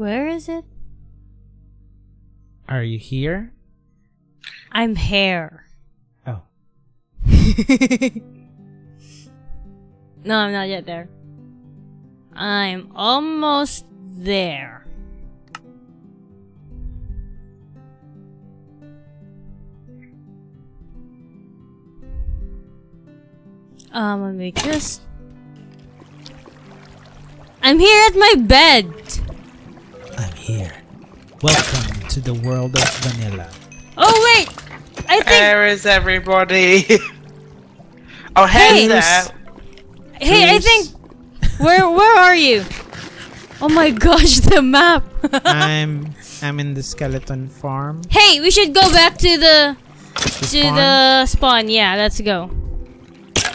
Where is it? Are you here? I'm here. Oh. No, I'm not yet there. I'm almost there. Um, let me just. I'm here at my bed. I'm here. Welcome to the world of vanilla. Oh wait, I think. Where is everybody? oh, Hey. there. hey, I think. Where where are you? Oh my gosh, the map. I'm I'm in the skeleton farm. hey, we should go back to the The to spawn. the spawn. Yeah, let's go.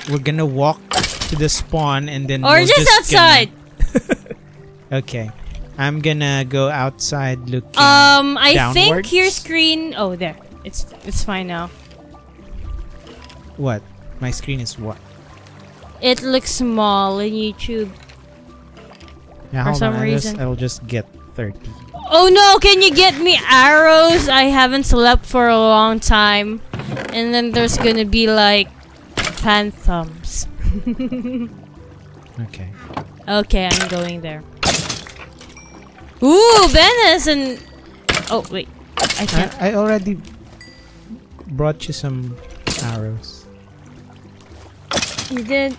We're gonna walk to the spawn and then Or we'll just outside. gonna- okay. I'm gonna go outside looking. Um, I think your screen. Oh, there. It's it's fine now. what? My screen is what? It looks small in YouTube. Yeah, For some on, I'll just, reason. I'll just get 30. Oh no! Can you get me arrows? I haven't slept for a long time, and then there's gonna be like phantoms. Okay. Okay, I'm going there. Ooh, Venice and oh wait, I can't. I, I already brought you some arrows. You did.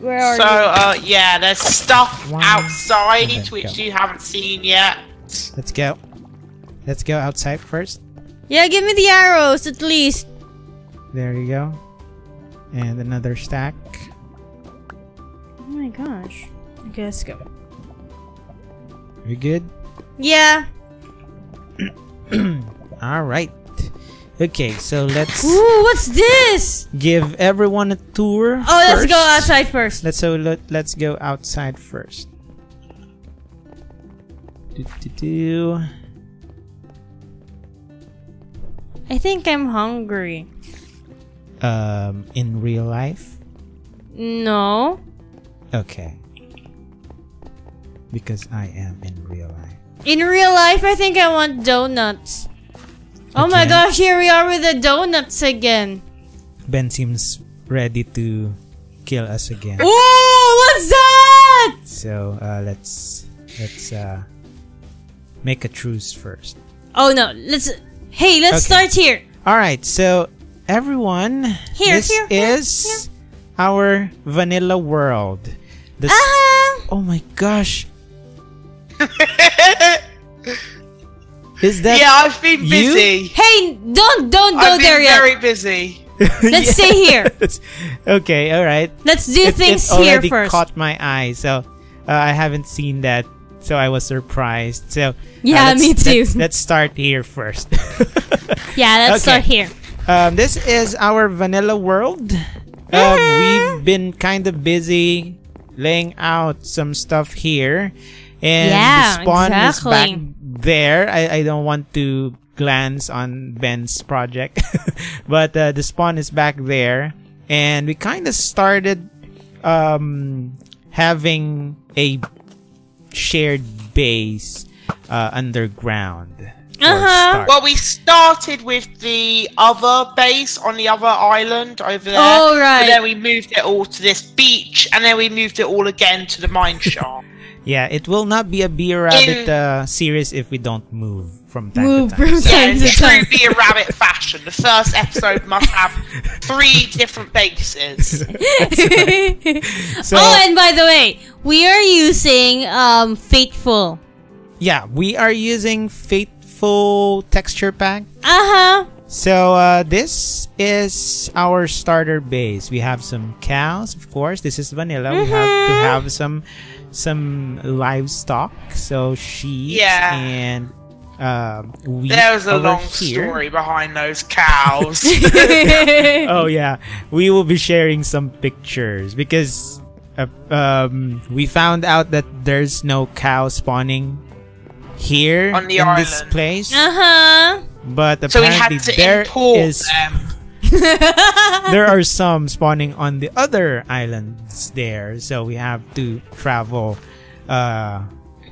Where are So, you? uh, yeah, there's stuff One. outside Okay, which go. you haven't seen yet. Let's go. Let's go outside first. Yeah, give me the arrows at least. There you go. And another stack. Oh my gosh. Okay, let's go. You good? Yeah. All right. Okay, so let's Ooh, what's this? give everyone a tour. Oh, let's go outside first. Let's so let, let's go outside first. Do, do, do. I think I'm hungry. Um, in real life, No. okay. Because I am in real life. In real life, I think I want donuts. Oh my gosh, here we are with the donuts again. Ben seems ready to kill us again. Ooh, what's that? So uh, let's let's uh, make a truce first. Oh no, let's. Hey, let's Okay. start here. All right, so everyone, Here, this here, here, is our vanilla world. The s- Ah, oh my gosh, is that yeah, I've been you? busy. hey, don't don't go I've been there yet. very busy. Let's stay here. Okay, all right. Let's do It- things it here already first. caught my eye, so uh, I haven't seen that, so I was surprised. So uh, Yeah, let's- me too. Let's, let's start here first. Yeah, let's Okay. start here. Um, this is our vanilla world. Um, Mhm. we've been kind of busy laying out some stuff here, and Yeah, the spawn is back there. I, I don't want to glance on Ben's project, but uh, the spawn is back there, and we kind of started um, having a shared base uh, underground. Uh-huh. Well, we started with the other base on the other island over there. Oh, right. And then we moved it all to this beach, and then we moved it all again to the mine shaft. Yeah, it will not be a BeaRabbit In- uh, series if we don't move from time Move to time. from So- yeah, time to in true time. be a rabbit fashion. The first episode must have three different bases. so, oh, and by the way, we are using um Faithful. yeah, we are using Faithful Texture Pack. Uh huh. So uh, this is our starter base. We have some cows, of course. This is vanilla. We have to Mhm. have some some livestock, so sheep Yeah. and um, wheat There's a long here. story behind those cows. oh yeah, we will be sharing some pictures because uh, um, we found out that there's no cow spawning here On the in this place, Uh huh. but so we apparently had to there import is them. There are some spawning on the other islands there, so we have to travel uh,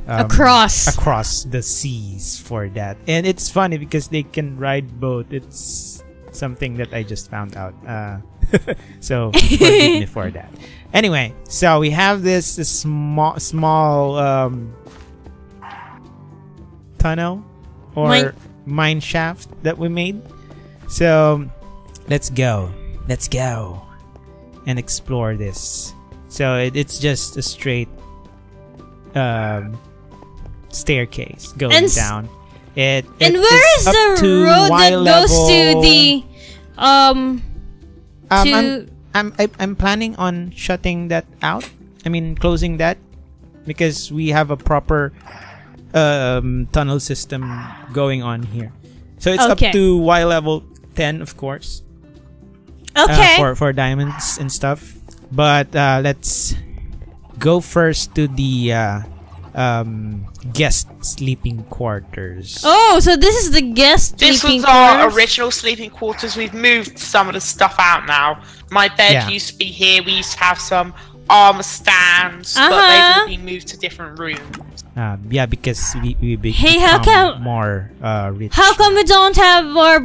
um, Across. across the seas for that. And it's funny because they can ride boat. It's something that I just found out. Uh, so forgive me for that. Anyway, so we have this, this small small um, tunnel or Mine- mine shaft that we made. So let's go. Let's go and explore this. So it, it's just a straight um, staircase going And down. It, and it where is up the road Y that goes to the um Um, to I'm, I'm I- I'm planning on shutting that out. I mean closing that because we have a proper um, tunnel system going on here. So it's Okay. up to Y level 10 of course. Uh, okay. for for diamonds and stuff. But uh, let's go first to the uh, um, guest sleeping quarters. oh, so this is the guest This sleeping was our quarters? original sleeping quarters. We've moved some of the stuff out now. My bed Yeah. used to be here. We used to have some arm stands, but Uh-huh. they've all been moved to different rooms. Uh, yeah, because we we be- Hey, how become come- more uh, rich. How come we don't have our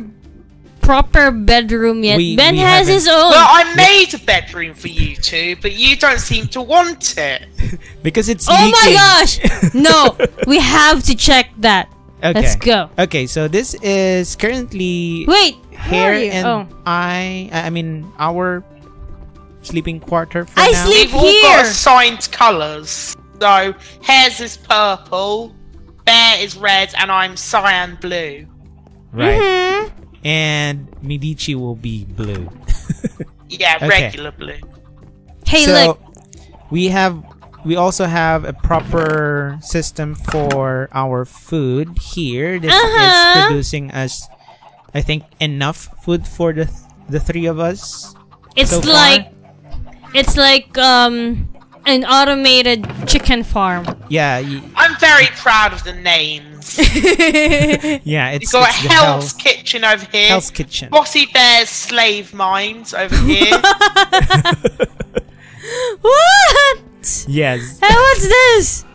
proper bedroom yet? We- ben we has haven't- his own. Well, I made a bedroom for you two, but you don't seem to want it. because it's oh my gosh! no, we have to check that. Okay. Let's go. Okay, so this is currently Wait, where here and oh. I I mean our sleeping quarter for I now. sleep- We've all got assigned colours. So, Hare's is purple, bear is red, and I'm cyan blue. right. Mhm. And Medici will be blue. Yeah, Okay. regular blue. Hey, so look. we have we also have a proper system for our food here. This is Uh-huh. producing us, I think, enough food for the th- the three of us. It's so far. like it's like um an automated chicken farm. Yeah, I'm very proud of the names. yeah. It's, You've got it's the Hell's Hell- Kitchen over here. Hell's Kitchen. Bossy Bear's Slave Mines over here. what? Yes. Hey, what's this?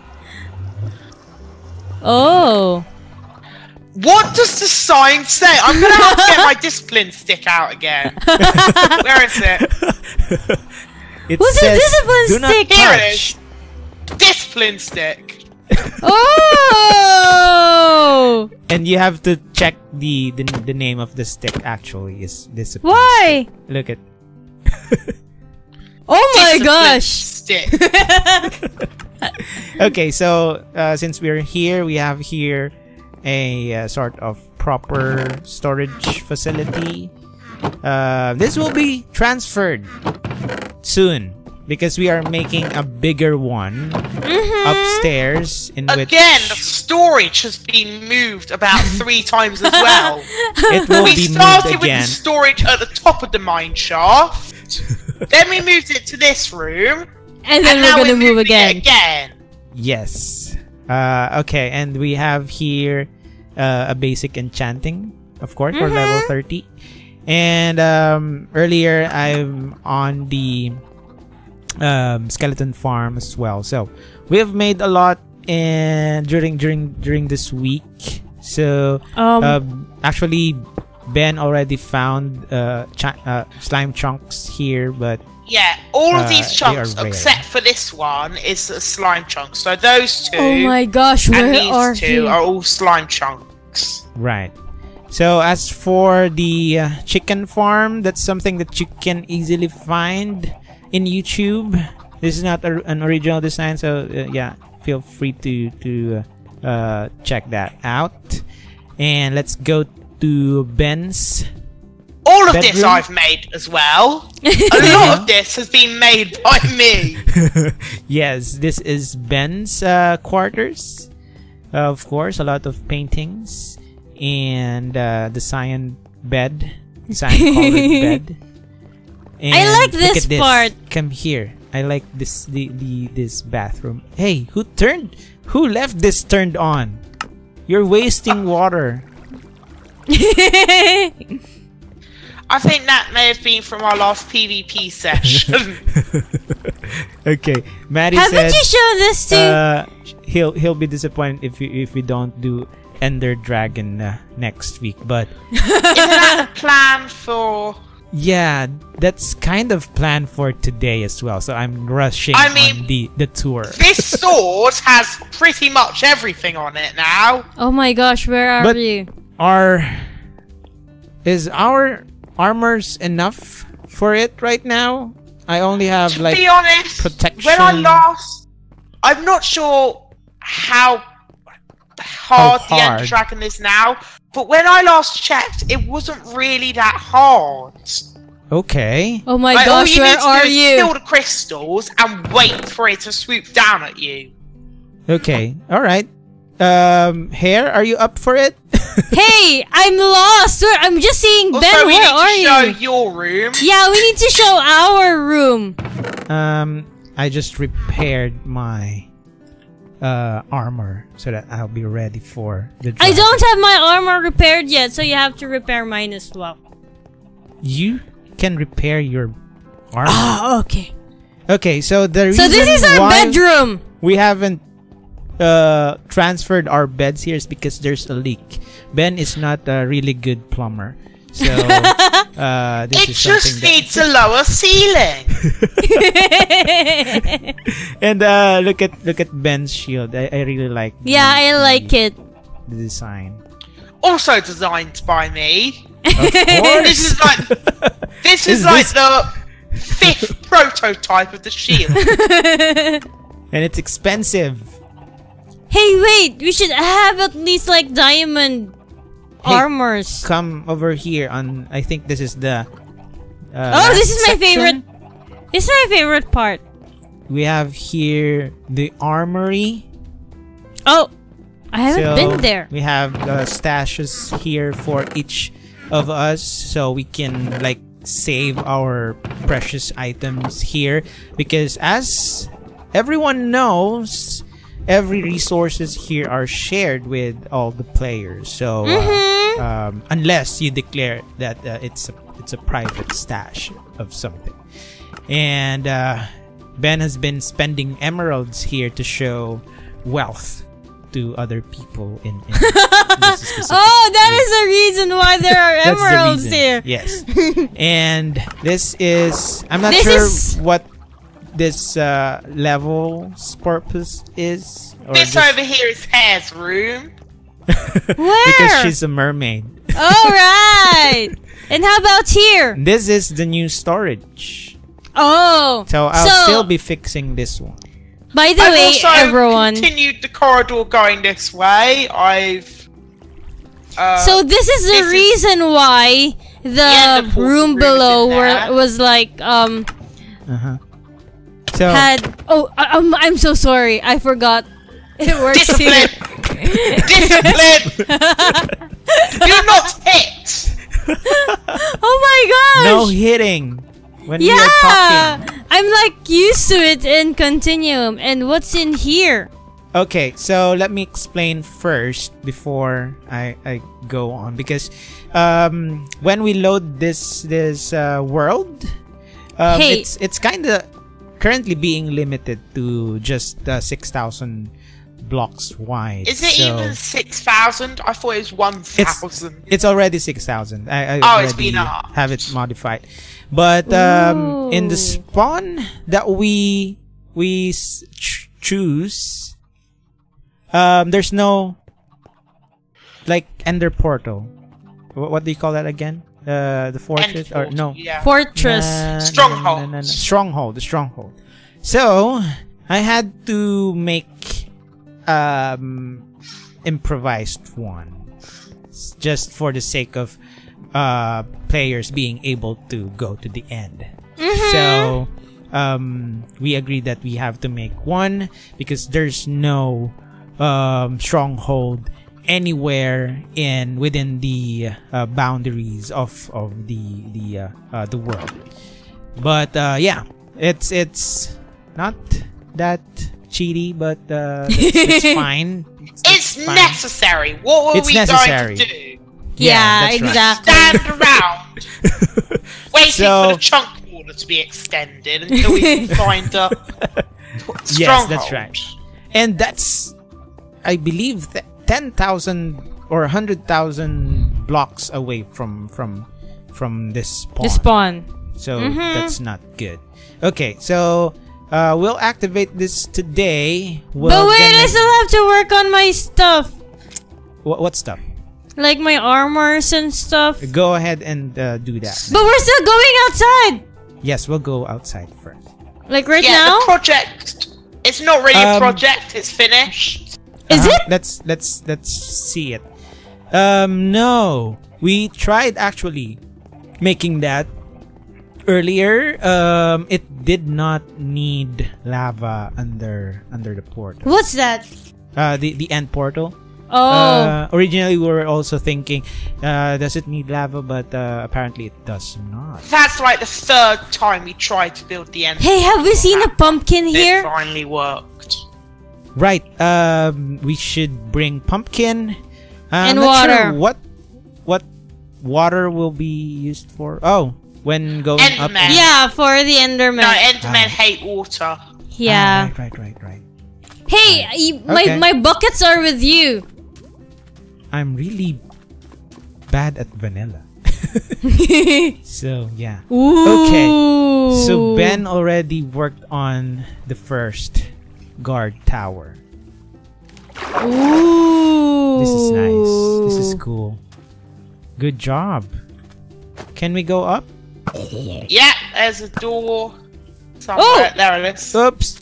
Oh. what does the sign say? I'm gonna have to get my discipline stick out again. Where is it? It What's a says, discipline "Do not stick?" Here touch." is. Discipline stick. Oh! And you have to check the, the the name of the stick. Actually, is discipline. Why? Look at. Oh my Discipline gosh! Stick. okay, so uh, since we're here, we have here a uh, sort of proper storage facility. Uh, this will be transferred soon because we are making a bigger one upstairs in which Again, the storage has been moved about three times as well. it will we be started moved with the storage at the top of the mine shaft. then we moved it to this room. And then and we're now gonna we're move moving it again. again. Yes. Uh, okay, and we have here uh, a basic enchanting, of course, for level 30. And um, earlier, I'm on the um, skeleton farm as well. So we have made a lot in during during during this week. So Um, um, actually, Ben already found uh, uh, slime chunks here, but Yeah, all of Uh, these they chunks, except for this one, is a slime chunk. So those two oh my gosh, and these are two you? are all slime chunks. Right. So as for the uh, chicken farm, that's something that you can easily find in YouTube. This is not a, an original design, so uh, yeah, feel free to to uh, uh, check that out. And let's go to Ben's. All of this I've made as well. a lot of this has been made by me. yes, this is Ben's uh, quarters. of course, a lot of paintings and uh, the cyan bed, cyan colored bed. And I like look this part. Come here. I like this the, the this bathroom. Hey, who turned? Who left this turned on? You're wasting water. I think that may have been from our last PvP session. okay, Maddie Haven't said. you shown this to? uh, he'll he'll be disappointed if we, if we don't do Ender Dragon uh, next week. But Isn't that planned for? yeah, that's kind of planned for today as well. So I'm rushing I mean- on the the tour. This sword has pretty much everything on it now. Oh my gosh, where are But- you? Are is our armors enough for it right now? I only have To like be honest, protection. when I last, I'm not sure how hard, How the hard? Ender Dragon is now, but when I last checked, it wasn't really that hard. okay. Oh my Like, all gosh, you where need to are do is you? kill the crystals and wait for it to swoop down at you. Okay. All right. Um, Hare, are you up for it? hey, I'm lost. I'm just seeing Also, Ben. we Where need are to show you? your room. Yeah, we need to show our room. Um, I just repaired my uh armor so that I'll be ready for the. I don't have my armor repaired yet, so you have to repair mine as well. You can repair your armor. Ah, okay. okay, so the So this is our bedroom. we haven't uh transferred our beds here is because there's a leak. Ben is not a really good plumber, so uh, this It is just needs a lower ceiling. and uh, look at look at Ben's shield. I, I really like. yeah, the- I like it. the design. Also designed by me. Of course. This is like this is, Is like this- the fifth prototype of the shield. and it's expensive. Hey, wait. We should have at least like diamond Hey, armors. Come over here on. I think this is the. Uh, Oh, this is my favorite. This is my favorite part. We have here the armory. Oh, I haven't So, been there. We have uh, stashes here for each of us, so we can like save our precious items here. Because as everyone knows, every resources here are shared with all the players. So uh, Mhm. um, unless you declare that uh, it's a it's a private stash of something, and uh, Ben has been spending emeralds here to show wealth to other people in, in Oh, that is the reason why there are the emeralds here. Yes. and this is I'm not This sure is- what this uh, level's purpose is. Or this just- over here is Hare's room. Where? because she's a mermaid. All right. And how about here? This is the new storage. Oh. So I'll So- still be fixing this one. By the I've way, also everyone. continued the corridor going this way. I've uh, So this is the this is- reason why the Yeah, the room room below were, was like um Uh-huh. So had oh I- um, I'm so sorry I forgot it works discipline, discipline. You're not hit. oh my gosh! no hitting when yeah, talking. I'm like used to it in Continuum. And what's in here? Okay, so let me explain first before I, I go on because um, when we load this this uh, world, um, Hey. it's it's kind of currently being limited to just uh, six thousand blocks wide. Is it so even six thousand? I thought it was one thousand. It's already six thousand. I, I Oh, it's already been up. have it modified, but um, in the spawn that we we ch- choose, um, there's no like ender portal. Wh- What do you call that again? Uh, the fortress or no? Yeah. Fortress. Nah, Stronghold. no, no, no, no. Stronghold, the stronghold. So I had to make um improvised one just for the sake of uh players being able to go to the end. So um we agreed that we have to make one because there's no um stronghold anywhere in within the uh, boundaries of of the the uh, uh the world. But uh, yeah, it's it's not that cheaty, but uh, it's, it's fine. It's, it's, fine. necessary. What were it's we necessary. going to do? Yeah, yeah exactly. Right. Stand around, waiting so, for the chunk water to be extended until we can find a stronghold. Yes, that's right. And that's, I believe that 10,000 or 100,000 blocks away from from from this spawn. The spawn. So mm -hmm. that's not good. Okay, so uh, we'll activate this today. We'll but wait, I still have to work on my stuff. What, what stuff? Like my armors and stuff. Go ahead and uh, do that. But we're still going outside. Yes, we'll go outside first. Like right yeah, now? Yeah, the project. It's not really um, a project. It's finished. Is Uh-huh. it? Let's let's let's see it. Um, no, we tried actually making that earlier. Um, it did not need lava under under the portal. What's that? Uh, the the end portal. Oh. Uh, originally, we were also thinking, uh, does it need lava? But uh, apparently, it does not. That's like the third time we tried to build the end. hey, have we seen a pumpkin here? It here? finally worked. Right. Um, we should bring pumpkin. Uh, And I'm not water. Sure what what water will be used for? Oh, when going up. Enderman. in- Yeah, for the Enderman. No, Endermen Ah. hate water. yeah. Ah, right, right, right, right. Hey, y- my, Okay. my buckets are with you. I'm really bad at vanilla. so yeah. Ooh. So Ben already worked on the first guard tower. Ooh. This is nice. This is cool. Good job. Can we go up? Yeah, there's a door. Somewhere. Oh! There it is. Oops.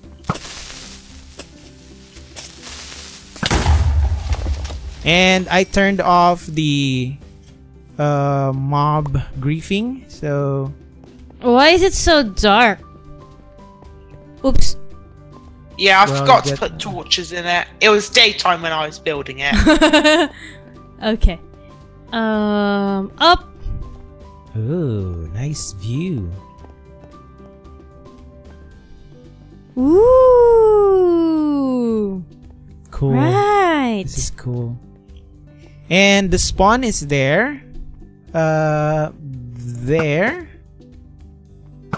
And I turned off the uh, mob griefing, so Why is it so dark? Oops. Yeah, I Well, forgot to put torches in it. It was daytime when I was building it. okay. Um, up. ooh, nice view. Ooh. Cool. Right. This is cool. And the spawn is there. Uh, there.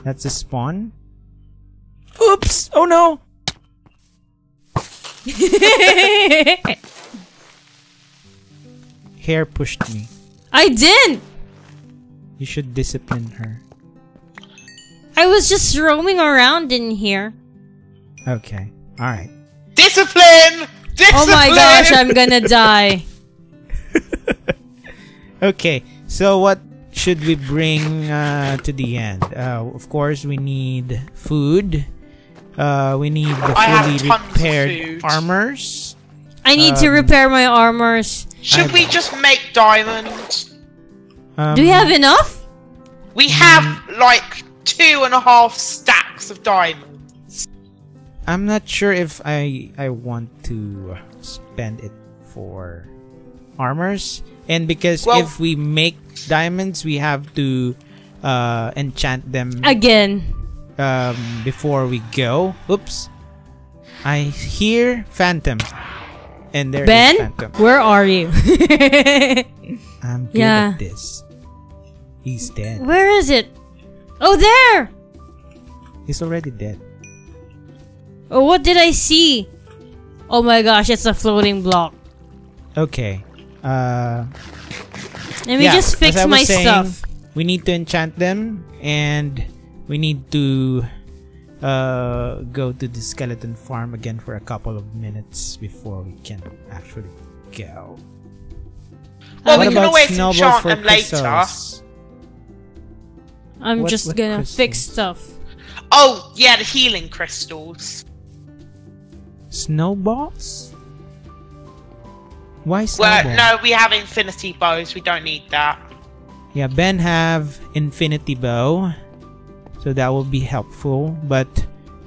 That's the spawn. Oops! Oh no! Hare pushed me. I didn't. You should discipline her. I was just roaming around in here. Okay. Alright. Discipline! Discipline! Oh my gosh, I'm gonna die. Okay. So what should we bring uh, to the end? Uh, of course, we need food. Uh, we need the I fully repaired armors. I need to Um, repair my armors. Should I- we just make diamonds? Um, Do we have enough? We have like two and a half stacks of diamonds. I'm not sure if I I want to spend it for armors, and because Well- if we make diamonds, we have to uh, enchant them Again. Um, before we go. Oops! I hear Phantom, and there is Ben, Phantom. where are you? I'm good Yeah. at this. He's dead. where is it? Oh, there! He's already dead. Oh, what did I see? Oh my gosh, it's a floating block. Okay. Uh, Let me Yeah, just fix my saying, stuff. We need to enchant them, and we need to uh, go to the skeleton farm again for a couple of minutes before we can actually go. Well, what we can about always enchant for them later. crystals? I'm what- just what gonna crystals? fix stuff. Oh, yeah, the healing crystals. Snowballs? Why Well, snowballs? no, we have infinity bows. We don't need that. Yeah, Ben have infinity bow, so that will be helpful. But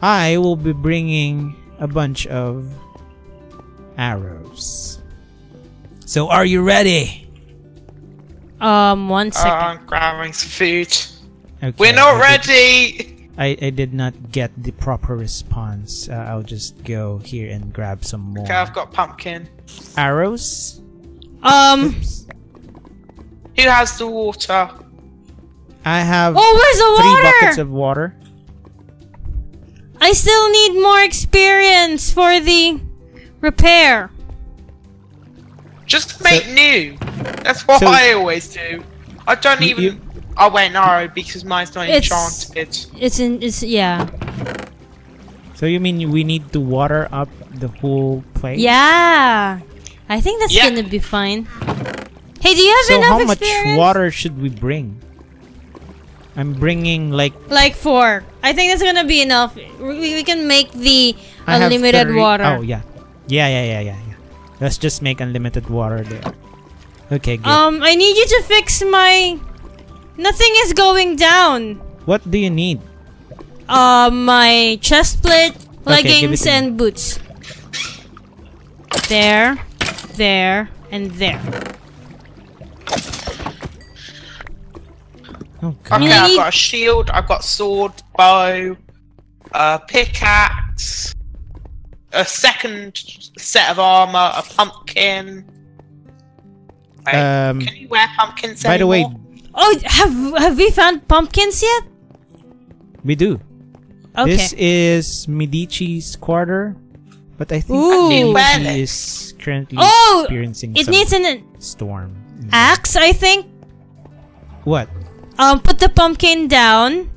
I will be bringing a bunch of arrows. So are you ready? Um, one second Uh. I'm grabbing some food. Okay, We're not I did- ready. I, I did not get the proper response. Uh, I'll just go here and grab some more Okay, I've got pumpkin. arrows. um, Who has the water? I have oh, where's the three water? buckets of water. I still need more experience for the repair. Just make new. That's what So- I always do. I don't You- even. you- I went no because mine's not It's- enchanted. It's in. It's yeah. So you mean we need to water up the whole place? Yeah. I think that's Yeah. gonna be fine. Hey, do you have So enough how much water should we bring? I'm bringing like Like four. I think that's gonna be enough. We, we can make the I unlimited water. Oh yeah, yeah, yeah, yeah, yeah, yeah. Let's just make unlimited water there. Okay, good. Um, I need you to fix my. Nothing is going down. what do you need? Uh, my chest plate, Okay, leggings, me. and boots. There, there, and there. Oh god. Okay, mean, I I've got a shield. I've got sword, bow, a pickaxe, a second set of armor, a pumpkin. Wait, Um, can you wear pumpkins by the way, anymore? Oh, have have we found pumpkins yet? we do. Okay. This is Medici's quarter, but I think Ooh. Medici is currently Oh, experiencing it some needs an storm. axe, I think. What? Um, put the pumpkin down.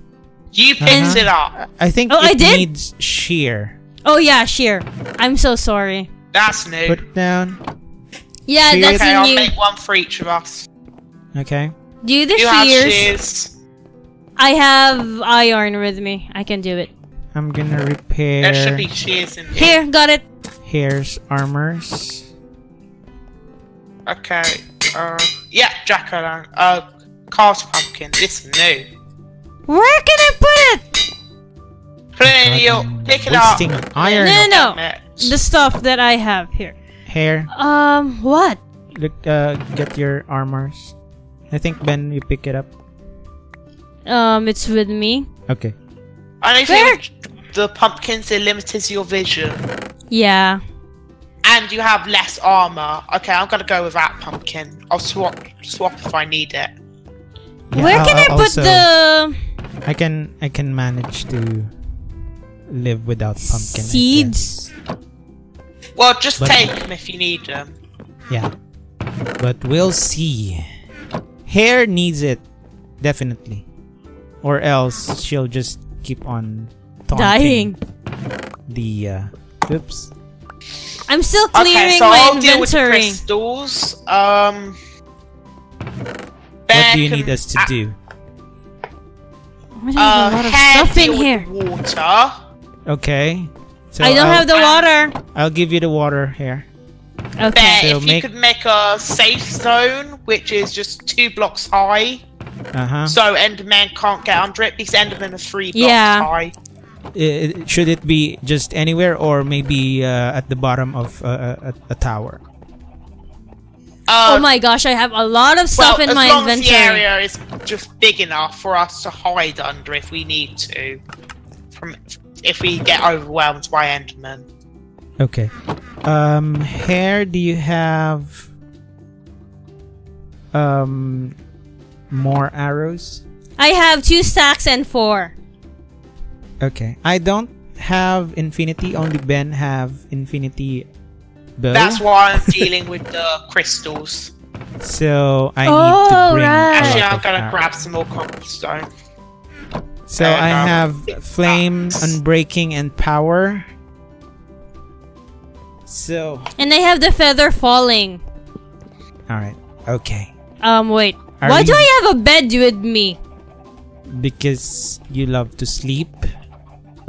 You picked Uh-huh. it up. I think Oh, I it did? needs shear. Oh yeah, sheer. I'm so sorry. That's new. Put it down. Yeah, Shears? that's okay, a I'll make one for each of us. Okay. Do the You have shears. shears. I have iron with me. I can do it. I'm gonna repair There should be shears in here. Here, got it. Here's armors. Okay. Uh, yeah, jack o' lantern. Uh, carved pumpkin. This is new. Where can I put it? Put it in your. I'm Pick it up. iron. No, no, no. The stuff that I have here. Hare. Um, what? Look, uh, get your armors. I think Ben, you pick it up. Um, it's with me. Okay. I know Where? the pumpkins it limits your vision, Yeah. and you have less armor. Okay, I'm gonna go with that pumpkin. I'll swap swap if I need it. Yeah, Where can I I'll put also- the I can I can manage to live without pumpkin. Seeds? Well, just But- take them if you need them. Yeah. But we'll see. Hare needs it. Definitely. Or else she'll just keep on dying? the uh oops. I'm still clearing Okay, so my I'll deal with the inventory. crystals. Um. What do you need us to uh, do? Why Uh, have a lot of stuff in here? Water. Okay. So I don't I'll, have the water. I'll give you the water here. Okay. Bear, So if make- you could make a safe zone, which is just two blocks high, Uh-huh. so Enderman can't get under it because Enderman are three blocks Yeah. high. I- I- should it be just anywhere or maybe uh, at the bottom of uh, a, a tower? Uh, oh my gosh, I have a lot of well, stuff in as my long as the inventory. area is just big enough for us to hide under if we need to, from if we get overwhelmed by Enderman. Okay. Um, Hare, do you have um more arrows? I have two stacks and four. Okay. I don't have infinity. Only Ben have infinity bow. That's why I'm dealing with the crystals. so I need Oh, to bring. right. Actually, I'm gonna arrows. grab some more cobblestone. So and, I um, have six flame, stacks. unbreaking, and power. So, And I have the feather falling. all right, okay. Um, wait. Are Why do I have a bed with me? Because you love to sleep.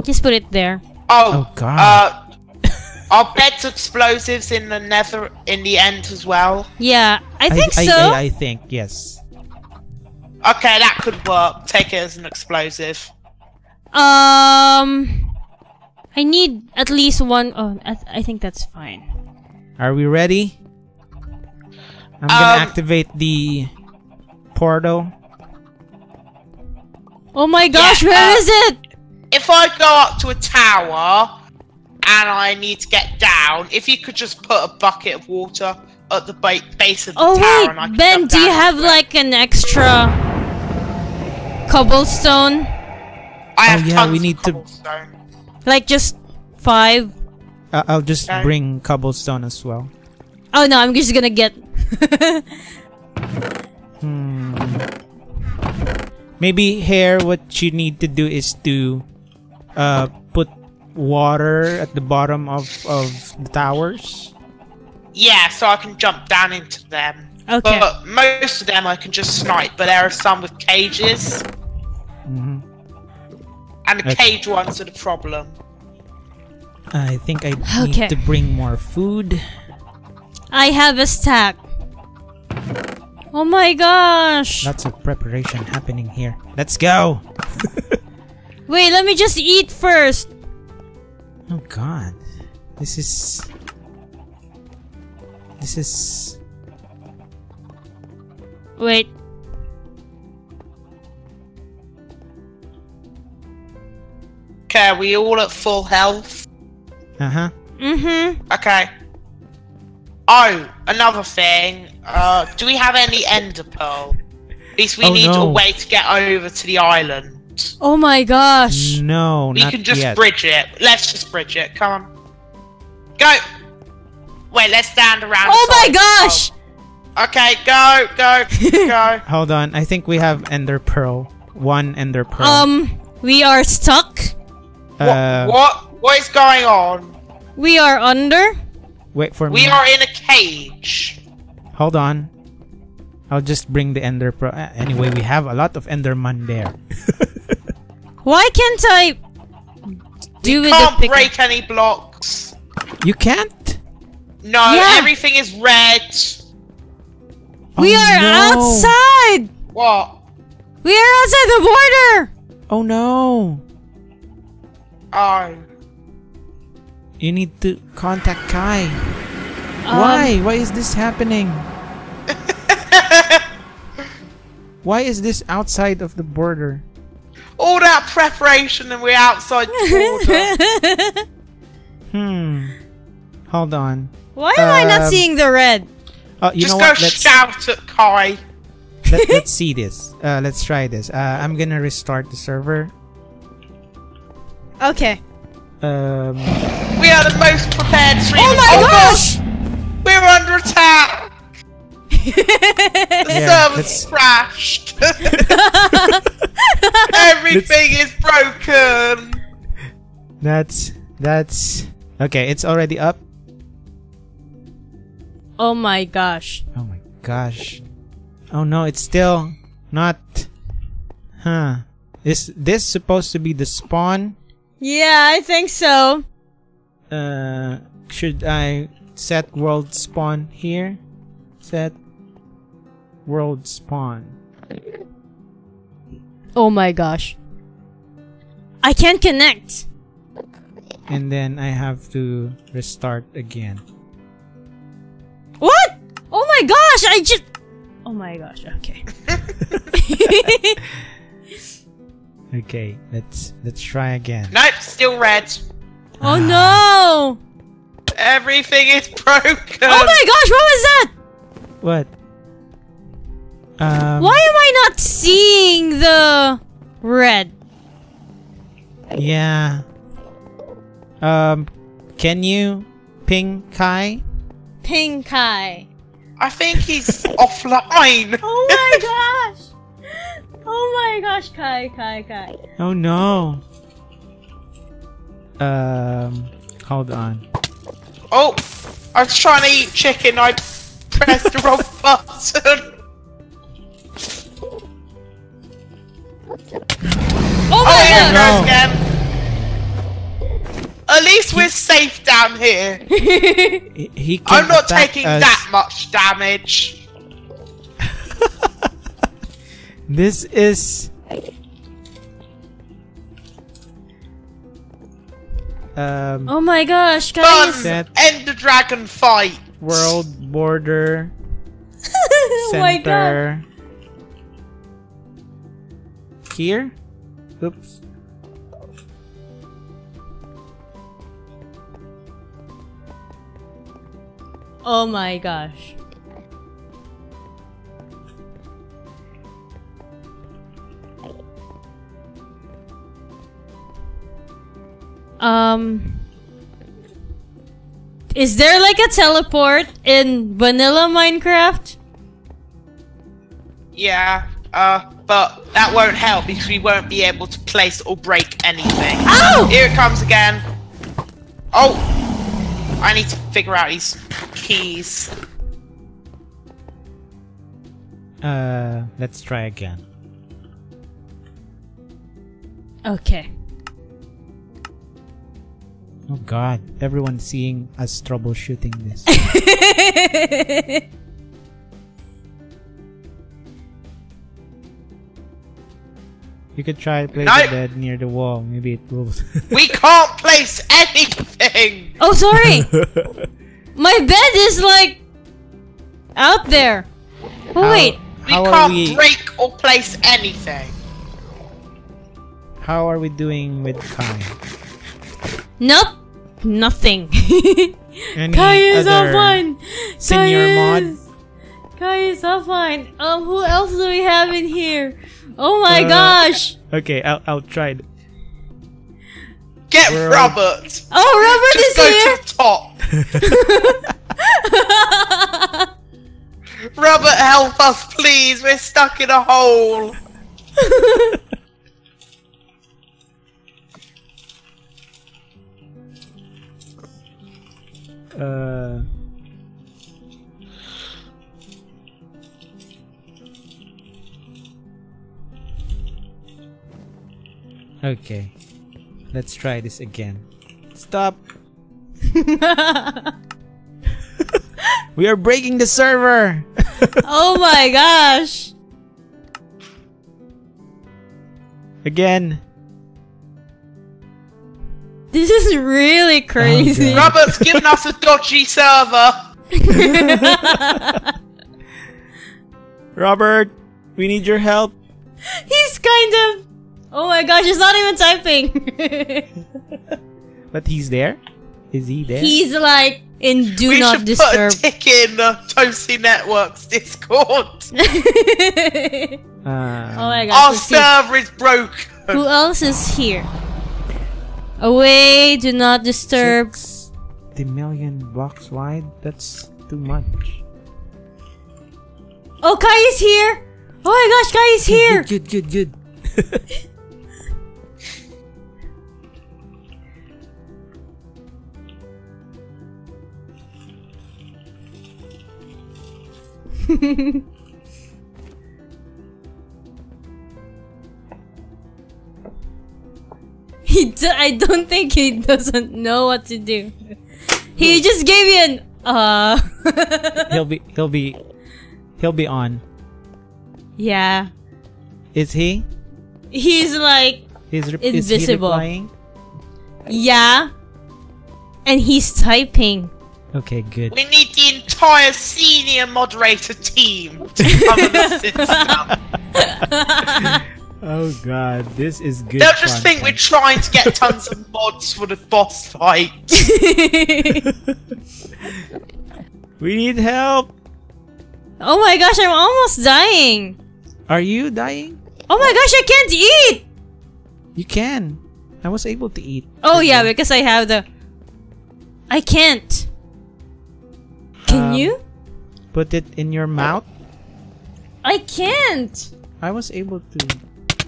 Just put it there. Oh, Oh, God. Uh, are beds explosives in the nether in the end as well? Yeah, I think I, so. I, I think yes. Okay, that could work. Take it as an explosive. Um, I need at least one. Oh, I, I think that's fine. Are we ready? I'm gonna Um, activate the portal. Oh my gosh, Yeah, where uh, is it? If I go up to a tower and I need to get down, if you could just put a bucket of water at the ba- base of the Oh tower, and I wait, could Ben, do you have like an extra cobblestone? I have Oh, yeah, tons we of need to- Like just five? Uh, I'll just Okay. bring cobblestone as well. Oh no, I'm just gonna get. Hmm. Maybe here, what you need to do is to uh, put water at the bottom of, of the towers. Yeah, so I can jump down into them. Okay. But most of them I can just snipe, but there are some with cages. hmm And the Okay. cage ones are the problem. I think I Okay. need to bring more food. I have a stack. Oh my gosh! Lots of preparation happening here. Let's go! Wait, let me just eat first. Oh god. This is... This is... Wait. Okay, are we all at full health? Uh-huh. Mm-hmm. Okay. Oh, another thing. Uh, do we have any ender pearl? At least we Oh, need no. a way to get over to the island. Oh my gosh. No, We not can just yet. bridge it. Let's just bridge it. Come on. Go. Wait, let's stand around. Oh my gosh! Oh. Okay, go, go, go. Hold on. I think we have Ender Pearl. One Ender Pearl. Um, we are stuck. uh, what, what? What is going on? We are under. Wait for We me. We are in a cage. Hold on. I'll just bring the Ender Pearl. Uh, anyway, we have a lot of Enderman there. Why can't I do with Can't the break any blocks. you can't? No, Yeah. everything is red. We Oh, are no. outside. What? We are outside the border. Oh no! Oh. You need to contact Kai. Um, Why? Why is this happening? Why is this outside of the border? All that preparation and we're outside the border. Hmm. Hold on. Why am I not Um, seeing the red? Oh, you Just know go what? Let's shout at Kai. let, let's see this. Uh, let's try this. Uh, I'm gonna restart the server. Okay. Um, We are the most prepared streamers. Oh my God, gosh! We're under attack. The Yeah, server's crashed. Everything is broken. that's that's okay. It's already up. Oh my gosh. Oh my gosh. Oh no, it's still not. Huh. Is this supposed to be the spawn? Yeah, I think so. Uh, should I set world spawn here? Set world spawn. Oh my gosh. I can't connect. And then I have to restart again. What? Oh my gosh, I just. Oh my gosh, okay. Okay, let's let's try again. Nope, still red. oh ah. no! Everything is broken. Oh my gosh, what was that? What? Um, Why am I not seeing the red? Yeah. Um, can you ping Kai? Ping Kai. I think he's offline. Oh my gosh! Oh my gosh, Kai, Kai, Kai. Oh no. Um, hold on. Oh, I was trying to eat chicken. I pressed the wrong button. Oh Oh, my here it no. again. At least we're safe down here. He, he I'm not taking us. that much damage. This is. Um, oh my gosh, Kai Fun. End the dragon fight. world border oh my god. Center. Here? Oops. Oh my gosh. Um. Is there like a teleport in vanilla Minecraft? Yeah, uh, but that won't help because we won't be able to place or break anything. Oh! Here it comes again. Oh! I need to figure out these keys. Uh, let's try again. Okay. Oh god, everyone's seeing us troubleshooting this. you could try to place No. the bed near the wall. Maybe it will. We can't place anything! oh, sorry. My bed is like out there. Oh How- wait. We How are can't we- break or place anything. How are we doing with Kai? Nope. Nothing. Any Kai is other offline. senior Kai mod? Kai is offline. Um, who else do we have in here? Oh my Uh, gosh. Okay, I'll I'll try. it. Get We're- Robert! Oh, Robert Just is go here. to the top. Robert, help us, please! We're stuck in a hole! Uh. Okay. Let's try this again. Stop. We are breaking the server. oh my gosh. again. This is really oh, crazy. God. Robert's given us a dodgy server! Robert, we need your help. He's kind of. Oh my gosh, he's not even typing. But he's there. Is he there? he's like in do we not should disturb. put a tick in uh, ToastyNetworks' Discord. oh Uh, my gosh. let's see. server is broken. Who else is here? Away, do not disturb. The million blocks wide. That's too much. Oh, Kai is here. Oh my gosh, Kai is here. Good, good, good. good. He do- I don't think he doesn't know what to do. He just gave you an uh. he'll be he'll be he'll be on. yeah. Is he? He's like Is, re- is he Invisible. yeah. And he's typing. Okay, good. We need the entire senior moderator team to come and assist us. Oh god, this is good. They'll just think we're trying to get tons of mods for the boss fight. We need help. oh my gosh, I'm almost dying. Are you dying? Oh my gosh, I can't eat. You can. I was able to eat. Oh yeah, because I have the. I can't. Can Um, you? Put it in your mouth. I can't. I was able to.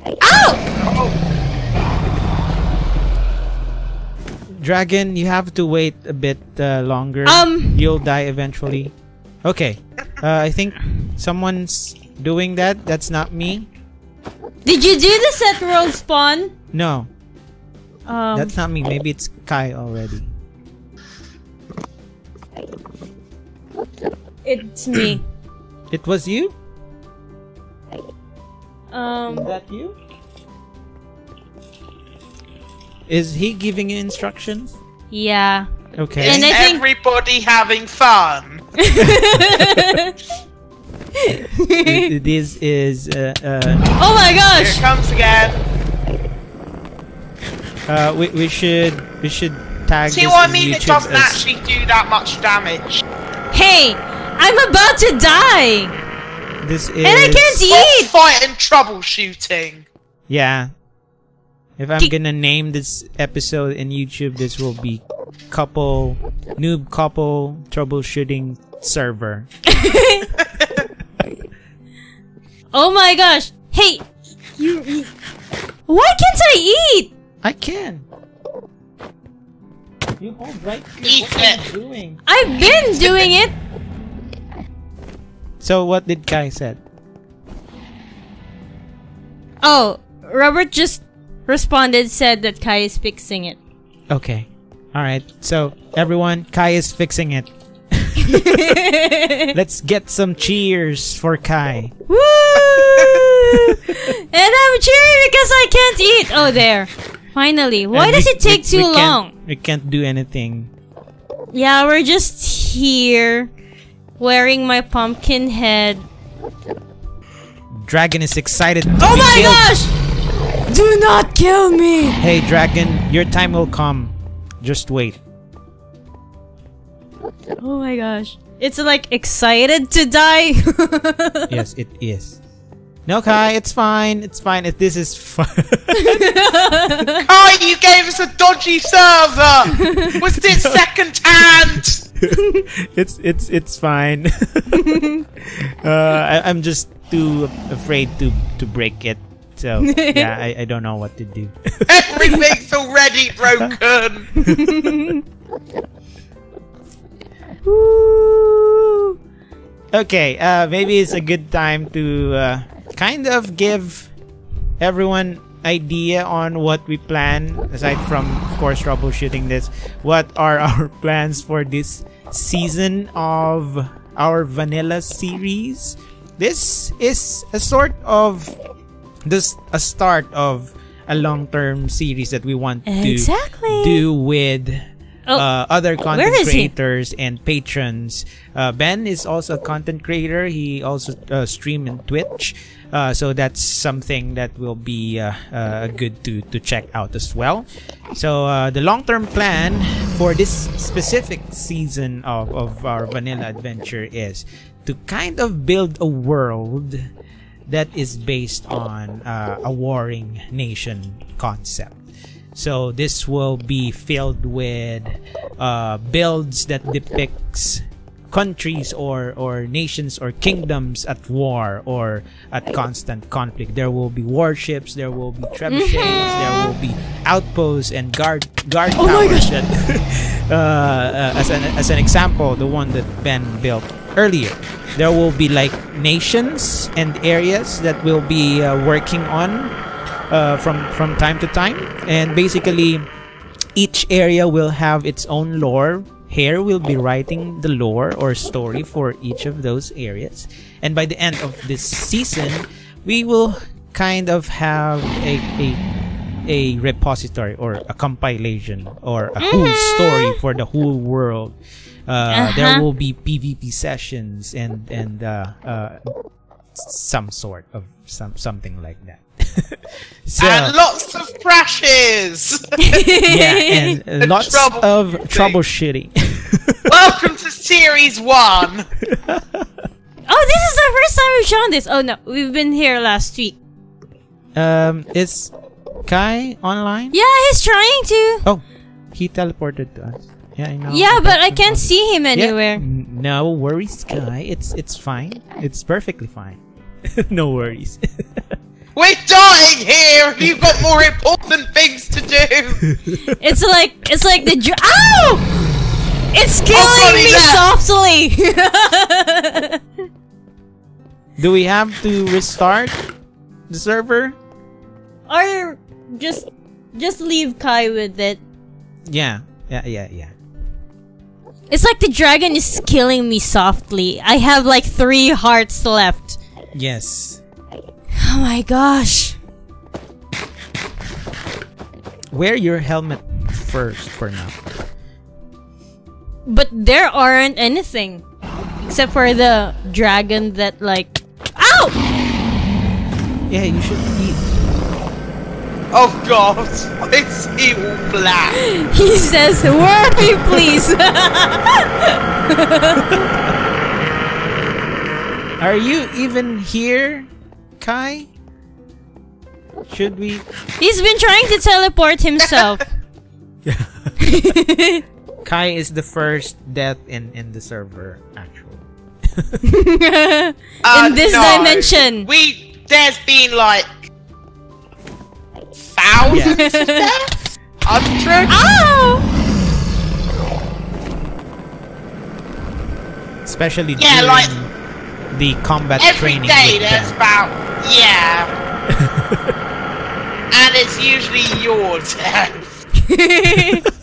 Ow! Dragon, you have to wait a bit uh, longer. Um. You'll die eventually. Okay. Uh, I think someone's doing that. That's not me. Did you do the set spawn? No, Um. that's not me. Maybe it's Kai already. It's me. It was you? Um. that you? Is he giving you instructions? Yeah. Okay. Is And I think- everybody having fun? This is uh, uh, oh my gosh! Here gosh! comes again. uh we, we should we should tag See this what I in mean? It YouTube doesn't as- actually do that much damage. Hey, I'm about to die, This is and I can't eat. fight and troubleshooting. Yeah. If I'm Ki- gonna name this episode in YouTube, this will be couple noob couple troubleshooting server. Oh my gosh! Hey, you, you. Why can't I eat? I can. You hold right. Eat What are you doing? I've been doing it. So what did Kai said? Oh, Robert just responded, said that Kai is fixing it. Okay. All right. So everyone, Kai is fixing it. Let's get some cheers for Kai. Woo! and I'm cheering because I can't eat. Oh, there. Finally. Why And does we- it take we- too we can't- long? We can't do anything. Yeah, we're just here wearing my pumpkin head. Dragon is excited. To Oh be my killed. gosh! Do not kill me! Hey, Dragon, your time will come. Just wait. Oh my gosh. It's like excited to die. yes, it is. No, Kai, it's fine. It's fine. If this is fun. Oh, you gave us a dodgy server! Was this second hand? it's it's it's fine. uh, I, I'm just too afraid to to break it. So yeah, I, I don't know what to do. Everything's already broken! Okay, uh, maybe it's a good time to uh, kind of give everyone idea on what we plan aside from of course troubleshooting this what are our plans for this season of our vanilla series this is a sort of this a start of a long-term series that we want Exactly. to do with Oh, uh, other content creators and patrons. Uh, ben is also a content creator. He also uh, stream in Twitch. Uh, so that's something that will be uh, uh, good to, to check out as well. So uh, the long-term plan for this specific season of, of our vanilla adventure is to kind of build a world that is based on uh, a warring nation concept. So this will be filled with uh, builds that depicts countries or or nations or kingdoms at war or at constant conflict. There will be warships. There will be trebuchets. There will be outposts and guard guard Oh my towers. That, uh, uh, as an as an example, the one that Ben built earlier. There will be like nations and areas that will be uh, working on uh, from from time to time, and basically each area will have its own lore. Here will be writing the lore or story for each of those areas, and by the end of this season, we will kind of have a a, a repository or a compilation or a whole story for the whole world. Uh, There Uh-huh. will be PvP sessions and and uh, uh, some sort of some something like that. So and lots of crashes! yeah, and lots Trouble- of troubleshooting. Welcome to Series 1! Oh, this is the first time we've shown this. Oh no, we've been here last week. um, is Kai online? Yeah, he's trying to. Oh, he teleported to us. Yeah, I know. Yeah, but I can't see him anywhere. n- no worries, Kai. It's it's fine. It's perfectly fine. no worries. We're dying here! You've got more important things to do! It's like it's like the dr- ow! It's oh, killing God, me there. softly. Do we have to restart the server? or just just leave Kai with it. Yeah, yeah, yeah, yeah. It's like the dragon is killing me softly. I have like three hearts left. Yes. Oh my gosh. Wear your helmet first for now. But there aren't anything. Except for the dragon that like Ow! Yeah, you should eat. Oh god, I see all black. He says, Worthy please Are you even here, Kai? Should we? He's been trying to teleport himself. Yeah. Kai is the first death in in the server actually. Uh, In this no. dimension. We there's been like thousands of deaths, hundreds. Ow! Especially Yeah, during like, the combat Every training. day with there's about yeah, and it's usually your death.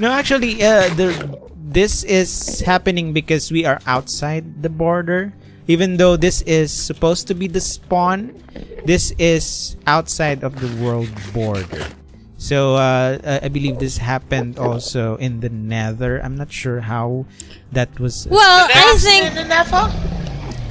No, actually, uh, the this is happening because we are outside the border. Even though this is supposed to be the spawn, this is outside of the world border. So uh, I I believe this happened also in the Nether. I'm not sure how that was. Well, I think in the Nether?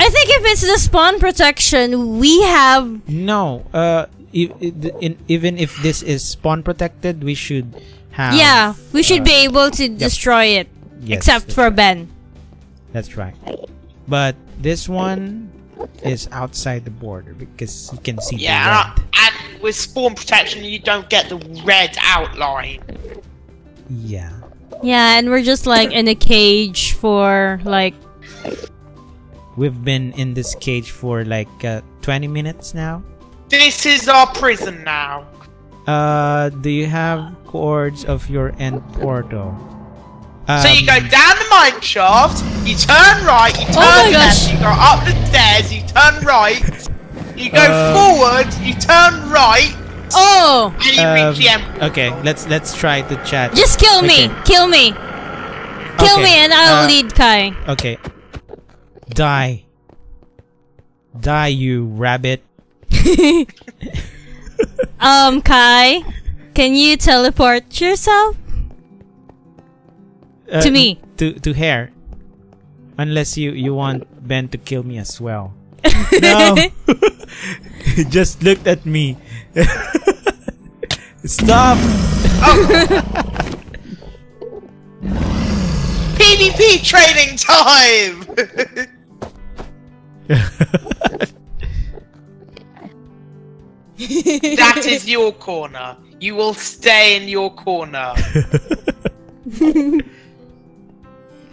I think if it's the spawn protection, we have no. Uh, i- i- in, even if this is spawn protected, we should have. yeah, we should be able to destroy it. Yes, except for right. Ben. That's right. But this one is outside the border because you can see Yeah, the red. and with spawn protection, you don't get the red outline. Yeah. Yeah, and we're just like in a cage for like We've been in this cage for like uh, 20 minutes now. This is our prison now. Uh, do you have cords of your end portal? Um, So you go down the mine shaft, you turn right, you turn Oh left, you go up the stairs, you turn right, you go Uh, forward, you turn right, Oh! and you um, reach the end. okay, let's let's try to chat. Just kill me! Okay. Kill me! Kill Okay, me and I'll uh, lead Kai. Okay. Die. Die, you rabbit. Um, Kai, can you teleport yourself? Uh, To me. To to Hare. Unless you you want Ben to kill me as well. no. he just looked at me. Stop. PvP training time! that is your corner. You will stay in your corner.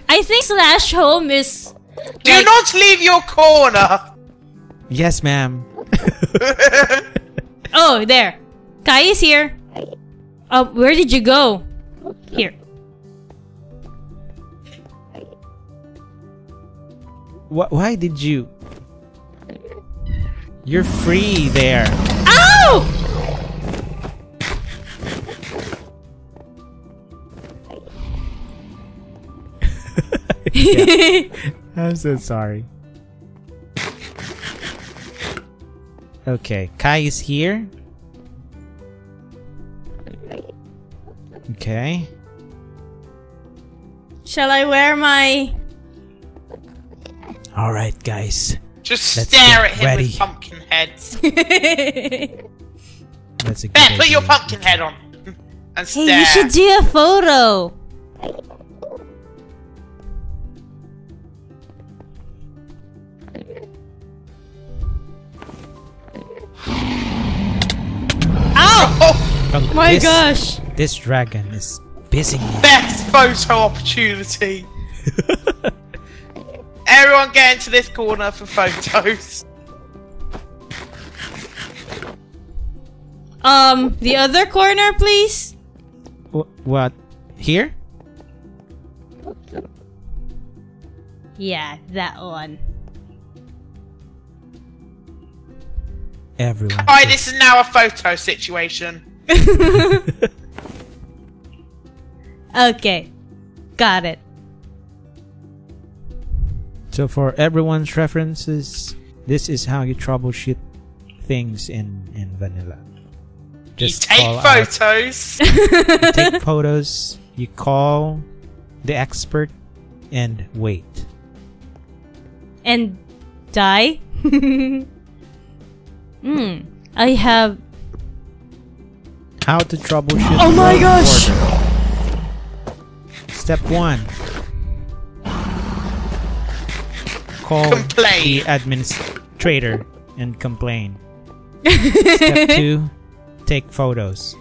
I think slash home is Do Like- not leave your corner! yes, ma'am. Oh, there. Kai is here. Uh, where did you go? Here. Wh- why did you? You're free there. Ow! I'm so sorry. Okay, Kai is here. Okay. Shall I wear my... All right, guys. Just Let's stare at him ready. with pumpkin heads. That's a good Ben, put your pumpkin head on and stare. hey, you should do a photo. Ow! Oh, My this, gosh. This dragon is busying me. best photo opportunity. Everyone get into this corner for photos. Um, the other corner, please. Wh- what? Here? Yeah, that one. Everyone. Alright, this is now a photo situation. Okay. Got it. So for everyone's references, this is how you troubleshoot things in in vanilla. you Just take photos. you take photos, you call the expert, and wait. And die? Hmm. I have. How to troubleshoot. Oh my world gosh! order. Step one. Call Complain. the administrator and complain. Step two. Take photos.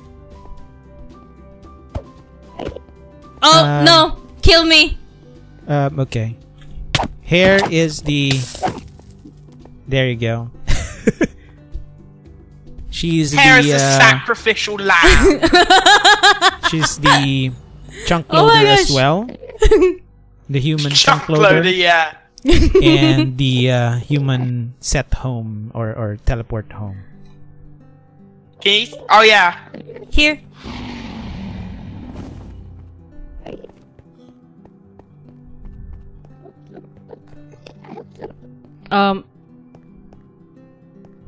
Oh Um, no! Kill me! Um, okay. Here is the. There you go. she's Hare is the. a Uh, sacrificial lamb. she's the chunk Oh loader as well. The human chunk, Chuck loader, loader, yeah. and the uh, human set home or, or teleport home. Keith? Oh yeah. Here. Um,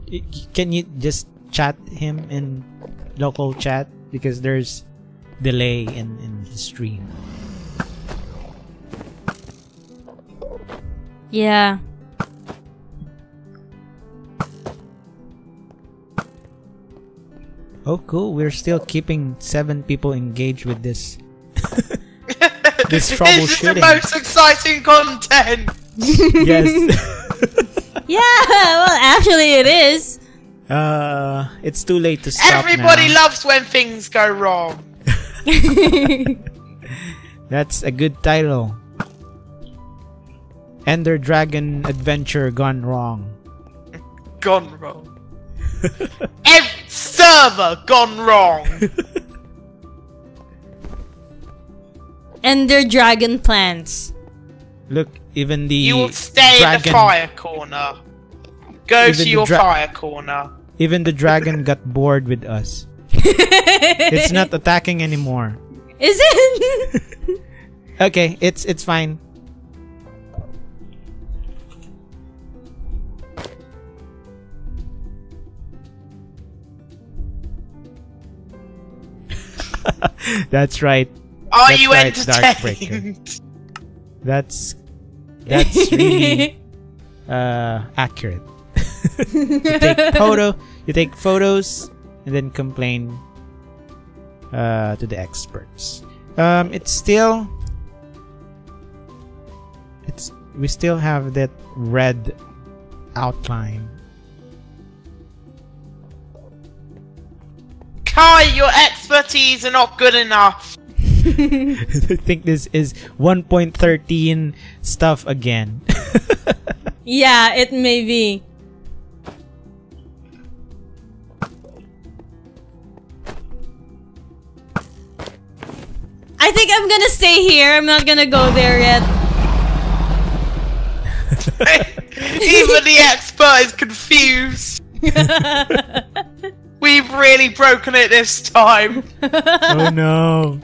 Y- y- Can you just chat him in local chat because there's delay in in the stream. Yeah. Oh, cool. We're still keeping seven people engaged with this. This This is the most exciting content. yes. Yeah, well, actually, it is. uh, it's too late to stop Everybody now. loves when things go wrong. That's a good title. Ender Dragon Adventure Gone Wrong. Gone wrong. Every server gone wrong. and their dragon plants. Look, even the You will stay in the fire corner. Go to your fire corner. even the dragon got bored with us. It's not attacking anymore. Is it? Okay, it's it's fine. That's right. Are That's you right, Darkbreaker. entertained? That's that's really uh accurate. you take photo, you take photos, and then complain uh, to the experts. Um, it's still, it's we still have that red outline. Kai, your expertise are not good enough. I think this is 1.13 stuff again. yeah, it may be. I think I'm gonna stay here. I'm not gonna go there yet. Even the expert is confused. We've really broken it this time. oh no,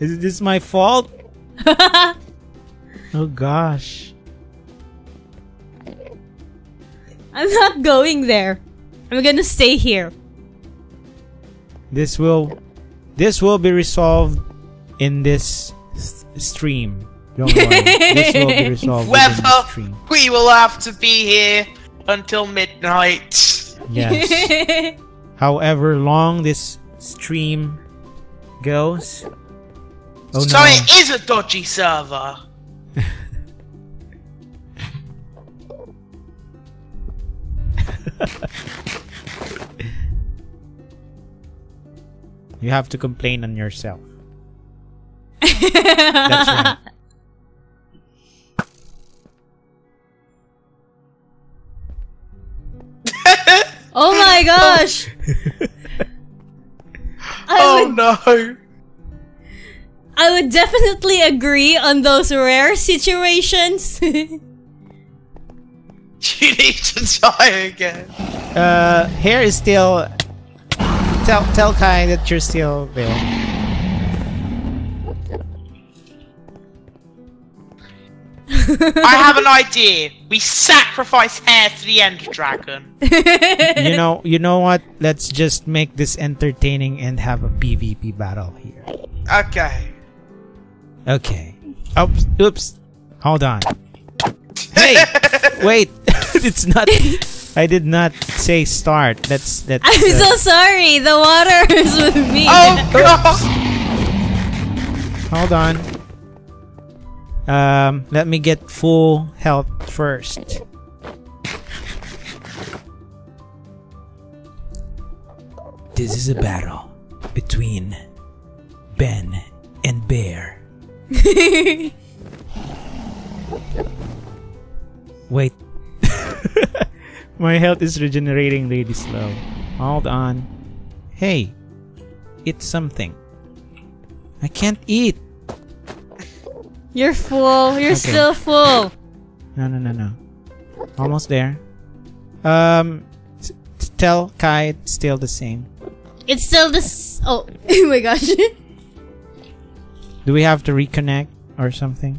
is this my fault? Oh gosh. I'm not going there. I'm gonna stay here. This will this will be resolved in this stream. Don't worry. this will be resolved within Whether the stream. we will have to be here until midnight. Yes. However long this stream goes. Oh so no. it is a dodgy server. You have to complain on yourself. That's right. Oh my gosh! I Oh would, no. I would definitely agree on those rare situations. You need to die again. Uh Hare is still tell tell Kai that you're still there. I have an idea. We sacrifice Hare to the Ender Dragon. you know you know what? Let's just make this entertaining and have a PvP battle here. Okay. Okay. Oops oops. Hold on. Hey! Wait! it's not I did not say start. That's that's I'm uh, so sorry. The water is with me. Oh god! Hold on. Um, let me get full health first. This is a battle between Ben and Bear. Wait. My health is regenerating really slow. Hold on. Hey, eat something. I can't eat. You're full. You're Okay. still full. No, no, no, no. Almost there. Um, tell Kai it's still the same. It's still this. Oh, oh my gosh. Do we have to reconnect or something?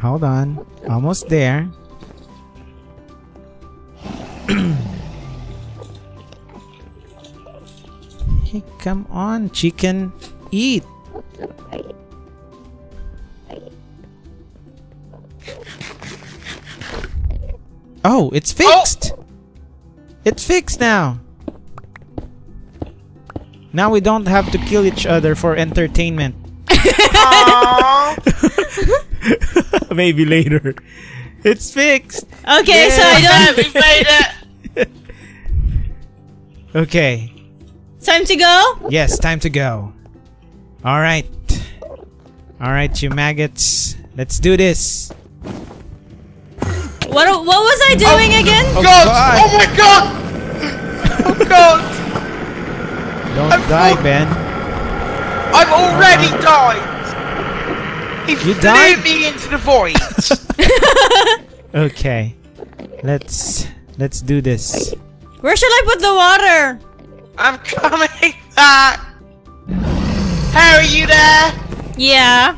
Hold on. Almost there. hey, come on, chicken. Eat. Oh, it's fixed. It's fixed now. Now we don't have to kill each other for entertainment. Maybe later. It's fixed. Okay, so I don't. we made it. Okay. Time to go. Yes, time to go. All right. All right, you maggots. Let's do this. What? What was I doing oh again? Oh, God. God. Oh my god! Oh god! Don't I'm die, full- Ben. I've already died! He You flew died? me into the void! Okay. Let's let's do this. Where should I put the water? I'm coming back! Harry, you there? Yeah.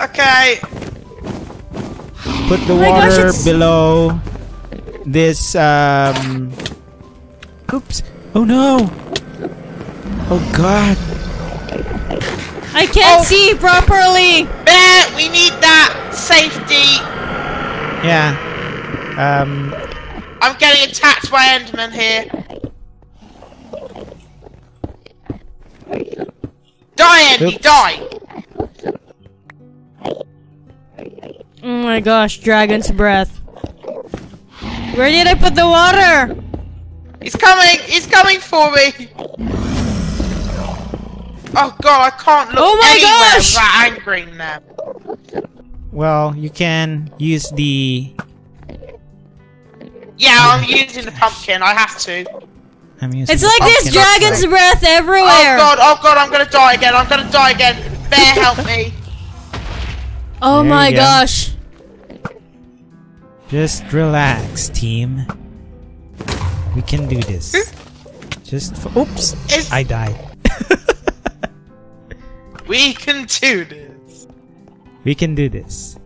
Okay. Put the Oh my gosh, water below this um Oops. Oh no. Oh god. I can't Oh. see properly. Bear, we need that safety. Yeah. Um I'm getting attacked by Enderman here. Die, Andy, Oops. die! Oh my gosh, dragon's breath. Where did I put the water? He's coming! He's coming for me! Oh god, I can't look Oh my anywhere gosh! without angering them. well, you can use the Yeah, I'm using the pumpkin, I have to. I'm using It's the like this pumpkin. dragon's breath everywhere. Oh everywhere. god, oh god, I'm gonna die again, I'm gonna die again. Bear, help me. Oh There my go. gosh. Just relax, team. We can do this. Hmm? Just f- oops, Is- I died. We can do this. We can do this.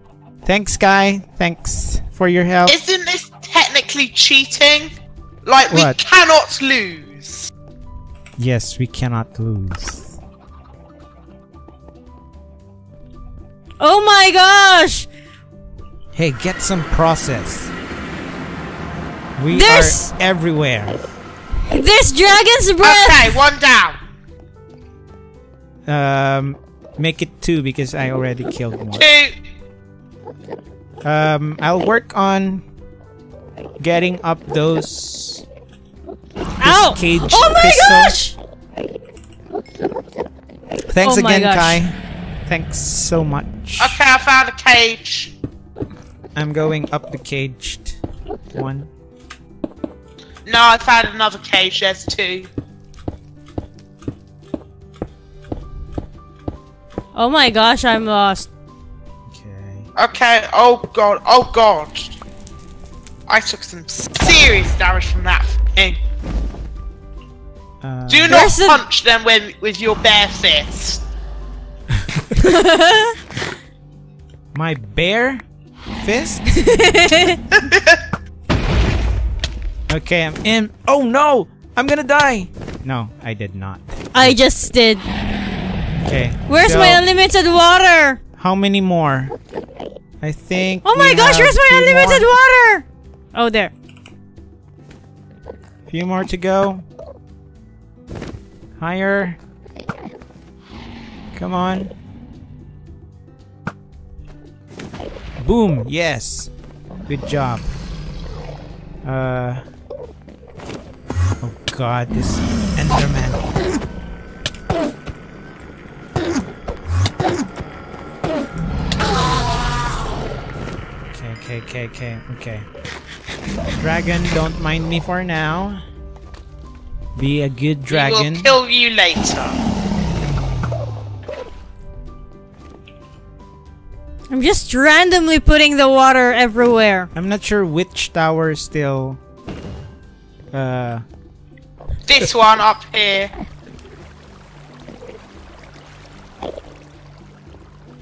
Thanks, Guy. Thanks for your help. Isn't this technically cheating? Like, we What? cannot lose. yes, we cannot lose. Oh my gosh. Hey, get some process. We This- are everywhere. This dragon's breath. Okay, one down. Um, make it two because I already killed one. Two. Um, I'll work on getting up those. Ow. cage oh my pistol. gosh. Thanks Oh again, gosh. Kai. Thanks so much. Okay, I found a cage. I'm going up the caged one. No, I found another cage. There's two. Oh my gosh, I'm lost. Okay. Okay. Oh god. Oh god. I took some serious damage from that thing. Uh, Do not Where's the- punch them with with your bare fist. my bare fist. okay, I'm in. Oh no! I'm gonna die. No, I did not. I just did. Okay. Where's so my unlimited water? How many more? I think. Oh my we gosh, have where's my unlimited more, water? Oh, there. A Few more to go. Higher. Come on. Boom! Yes. Good job. Uh. Oh god, this Enderman. Okay, okay, okay, okay, okay. Dragon, don't mind me for now. Be a good dragon. We dragon. will kill you later. I'm just randomly putting the water everywhere. I'm not sure which tower is still. Uh, This one up here.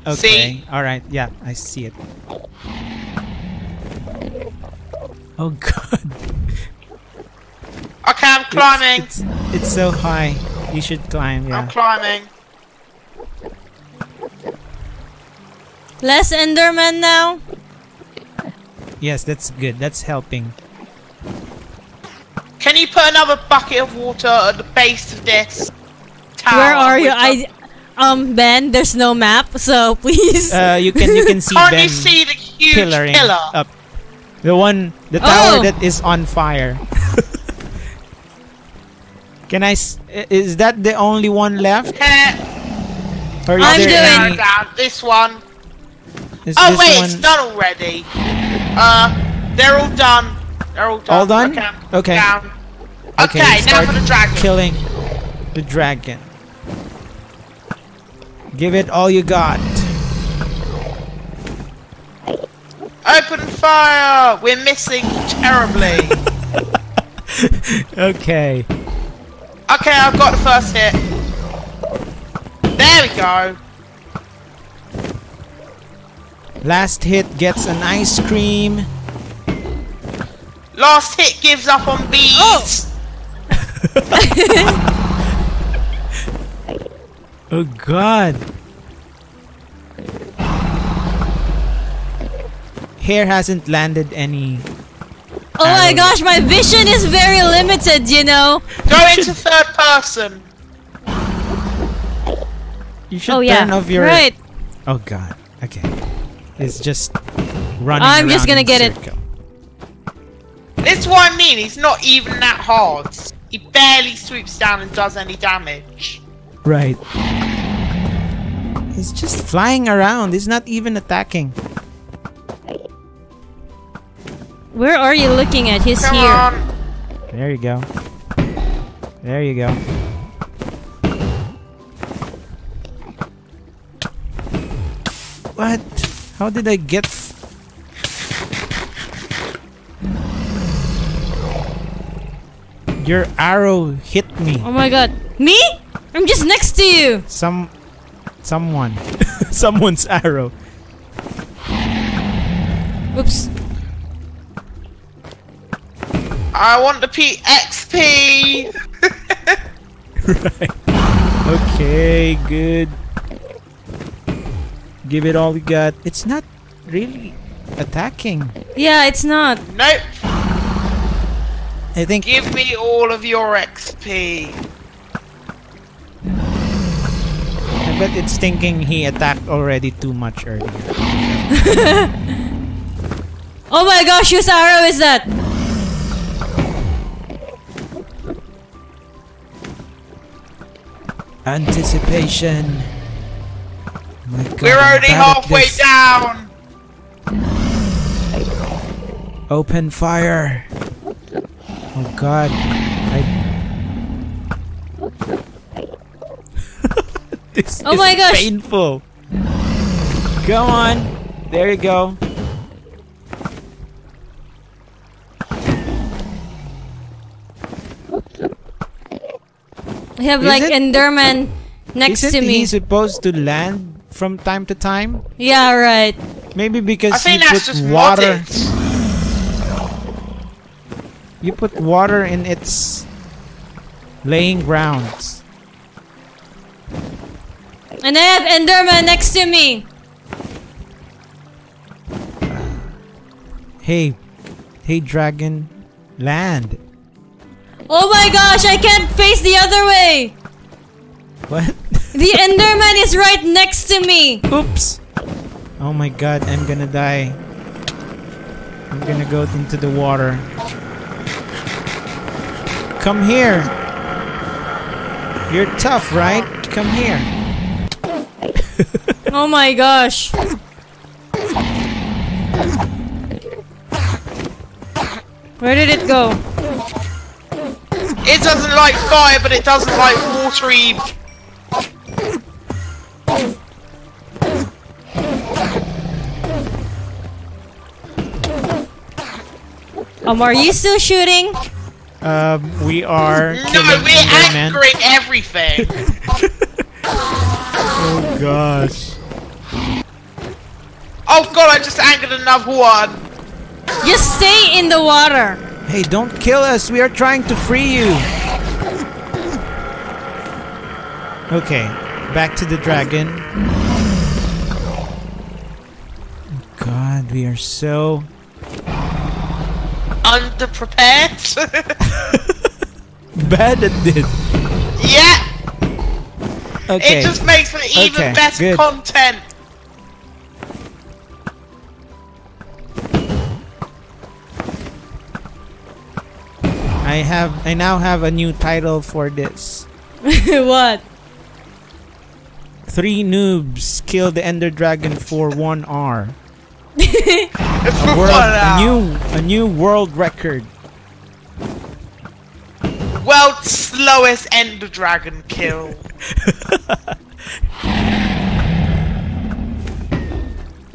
okay. All right. Yeah, I see it. Oh god. Okay, I'm climbing. It's, it's, it's so high. You should climb. yeah. I'm climbing. Less Enderman now? Yes, that's good. That's helping. Can you put another bucket of water at the base of this tower? Where are you? I um Ben, there's no map, so please. Uh, you can you can see Can't Ben you see the huge pillaring pillar? up. The one, the tower Oh. that is on fire. can I? Is that the only one left? Here, Or is I'm there doing- any? down, down. This one. Is Oh this wait, one it's done already. Uh, they're all done. They're all done. All done? Okay. Okay. Down. Okay, Okay, now for the dragon. killing the dragon. Give it all you got. Open fire! We're missing terribly. Okay. okay, I've got the first hit. There we go. Last hit gets an ice cream. Last hit gives up on bees. Oh! Oh god. Hare hasn't landed any. oh my gosh, my vision is very limited, you know. Go into third person. You should oh yeah. turn off your. Right. Oh god. Okay. It's just running. I'm just gonna in get it. circle. This is what I mean. He's not even that hard. He barely swoops down and does any damage. Right. He's just flying around. He's not even attacking. Where are you looking at? He's Come here. on. There you go. There you go. What? How did I get? Your arrow hit me. Oh my god. Me? I'm just next to you. Some, someone, someone's arrow. Oops. I want the P XP. right. Okay, good. Give it all you got. It's not really attacking. Yeah, it's not. nope. I think Give me all of your XP. I bet it's thinking he attacked already too much earlier. Oh my gosh, whose arrow is that? Anticipation. My God, We're already halfway down. Open fire. Oh God. I. this Oh is my gosh. painful. Come on. There you go. I have Is like it? Enderman next Isn't to me. he supposed to land from time to time? Yeah, right. Maybe because I think you that's put just water. modded. You put water in its laying grounds. And I have Enderman next to me. Hey, hey, dragon, land. Oh my gosh, I can't face the other way. What? The Enderman is right next to me. Oops. Oh my god, I'm gonna die. I'm gonna go into the water. Come here. You're tough, right? Come here. Oh my gosh. Where did it go? It doesn't like fire, but it doesn't like watery. Um, are you still shooting? Um, we are No, we're Enderman. anchoring everything. Oh gosh. oh god, I just anchored another one. Just stay in the water. Hey, don't kill us. We are trying to free you. Okay, back to the dragon. God, we are so Underprepared. bad at this. yeah, Okay. it just makes for even Okay, better good. content. I have I now have a new title for this. what? Three noobs kill the ender dragon for 1 R. For World, a new a new world record. World's slowest ender dragon kill.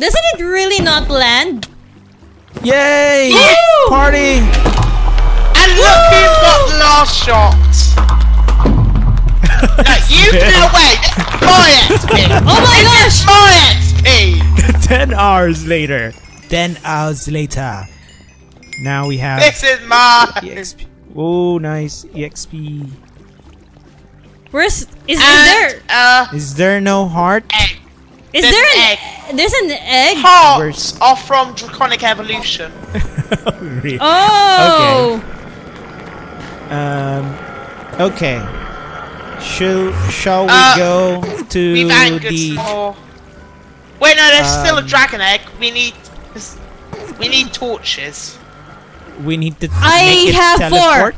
Doesn't it really not land? Yay! Woo! Party! And look who's got last shot. no, you can wait. It's my XP. Oh my gosh! My XP. 10 hours later. 10 hours later. Now we have This is my. EXP. Oh, nice. EXP. Where's is, is And, there uh, Is there no heart? egg. is there's there an an there's an egg? Hearts Where's- are from Draconic Evolution. Really? Oh. Um. Okay. Shall Shall we Uh, go to We've anchored the? some more. Wait, no, there's still a Um, dragon egg. We need. We need torches. We need to I have four. teleport.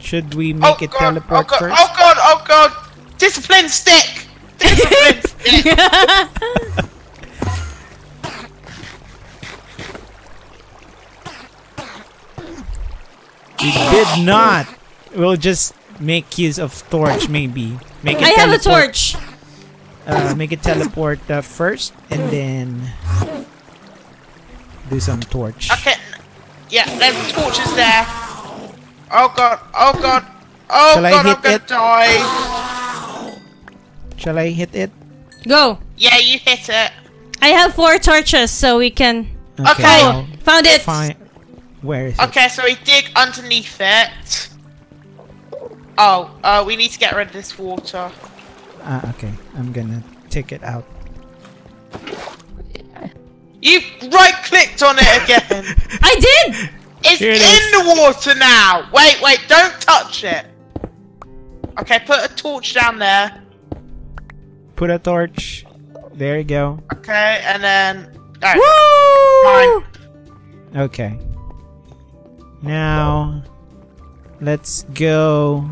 Should we make oh it god! teleport oh god! first? Oh god! Oh god! Discipline stick. Discipline stick. We did not. We'll just make use of torch, maybe. Make it I have a torch. Uh, make it teleport uh, first, and then do some torch. Okay. Yeah, there's torches there. Oh god! Oh god! Oh Shall I god! I'm hit gonna it? die. Shall I hit it? Go. Yeah, you hit it. I have four torches, so we can. Okay. I'll Found it. Find. Where is it? Okay, so we dig underneath it. Oh, uh, we need to get rid of this water. Ah, okay. I'm gonna take it out. You right clicked on it again. I did. it's it in the water now. Wait, wait, don't touch it. Okay, put a torch down there. Put a torch. There you go. Okay, and then. Alright, fine. Okay. Now, let's go.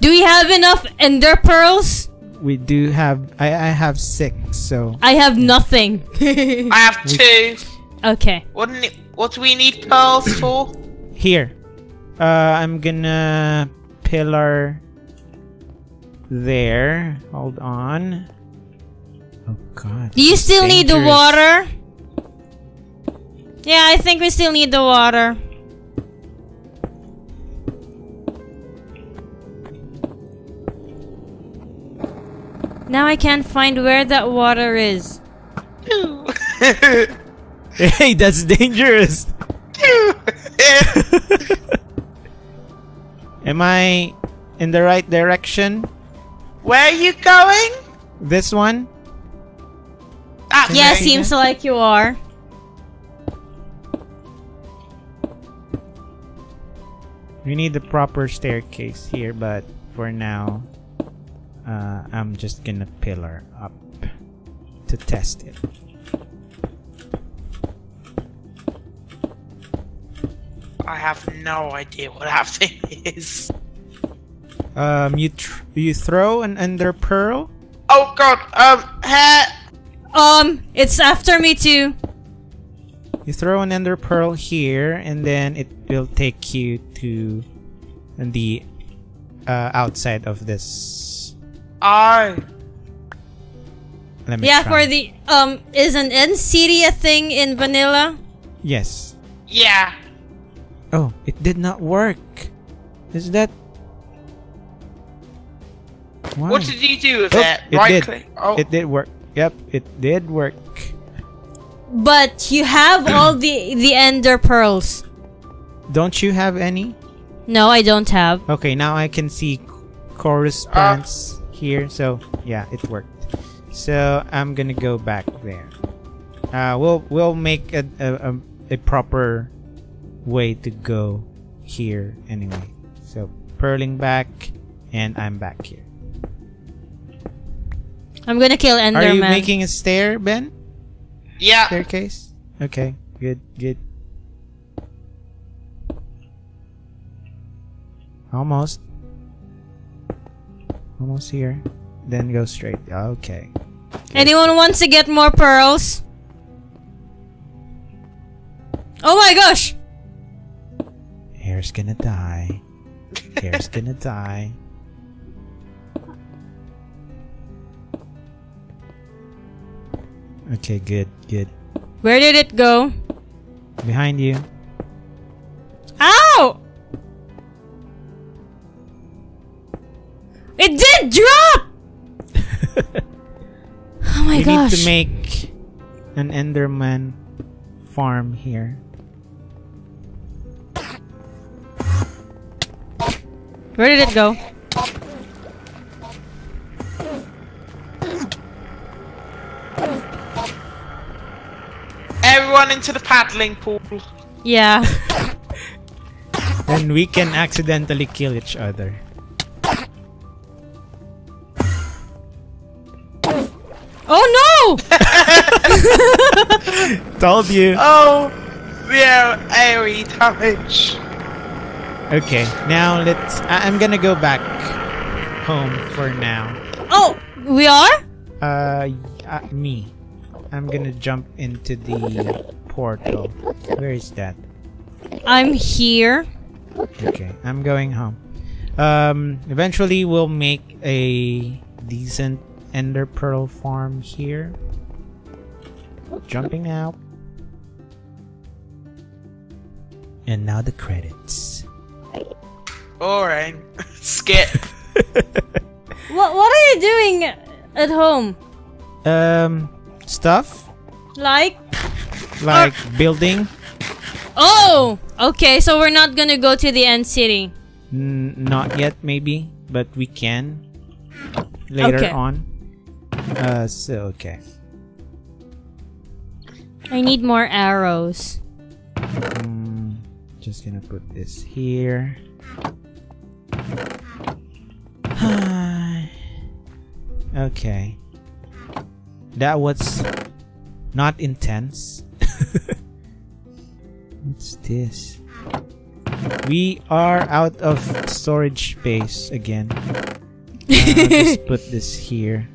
Do we have enough ender pearls? We do have. I I have six. So I have nothing. I have two. okay. What, do what do we need pearls for? here. Uh, I'm gonna pillar there. Hold on. Oh God. Do you this is still need the water? Yeah, I think we still need the water. Now I can't find where that water is. Hey, that's dangerous. Am I in the right direction? Where are you going? This one? That Yeah, way. seems like you are. We need the proper staircase here, but for now, uh, I'm just gonna pillar up to test it. I have no idea what that thing is. Um, you tr- you throw an ender pearl. Oh god, um, Hare. Um, it's after me too. You throw an ender pearl here, and then it will take you to the uh, outside of this. Oh, Let me Yeah, try. for the um, is an NCD a thing in vanilla? yes. yeah. Oh, it did not work. Is that? Why? What did you do with Oh, it? it right did. click. Oh, It did work. Yep, it did work. But you have all the the ender pearls. Don't you have any? No, I don't have. Okay, now I can see correspondence here. So yeah, it worked. So I'm gonna go back there. Uh, we'll we'll make a a, a, a proper way to go here anyway. So purling back, and I'm back here. I'm gonna kill Enderman. Are you making a stair, Ben? yeah. Staircase? Okay, good, good. Almost. Almost here. Then go straight. Okay. Anyone wants to get more pearls? Oh my gosh! Hare's gonna die. Hare's gonna die. Okay, good, good. Where did it go? Behind you. Ow! It did drop! Oh my you gosh. need to make an Enderman farm here. Where did it go? Everyone into the paddling pool. Yeah. Then we can accidentally kill each other. Oh no! Told you. Oh, yeah, airy damage. Okay, now let's. I- I'm gonna go back home for now. Oh, we are? Uh, uh, me. I'm gonna jump into the portal. Where is that? I'm here. Okay, I'm going home. Um, eventually we'll make a decent ender pearl farm here. Jumping out. And now the credits. Alright. Skip. What What are you doing at home? um, stuff Like? like building. Oh! Okay, so we're not gonna go to the end city. N- not yet, maybe, but we can later Okay. on. Uh, so okay. I need more arrows. Mm, just gonna put this here. okay. That was not intense. What's this? We are out of storage space again. Uh, just put this here.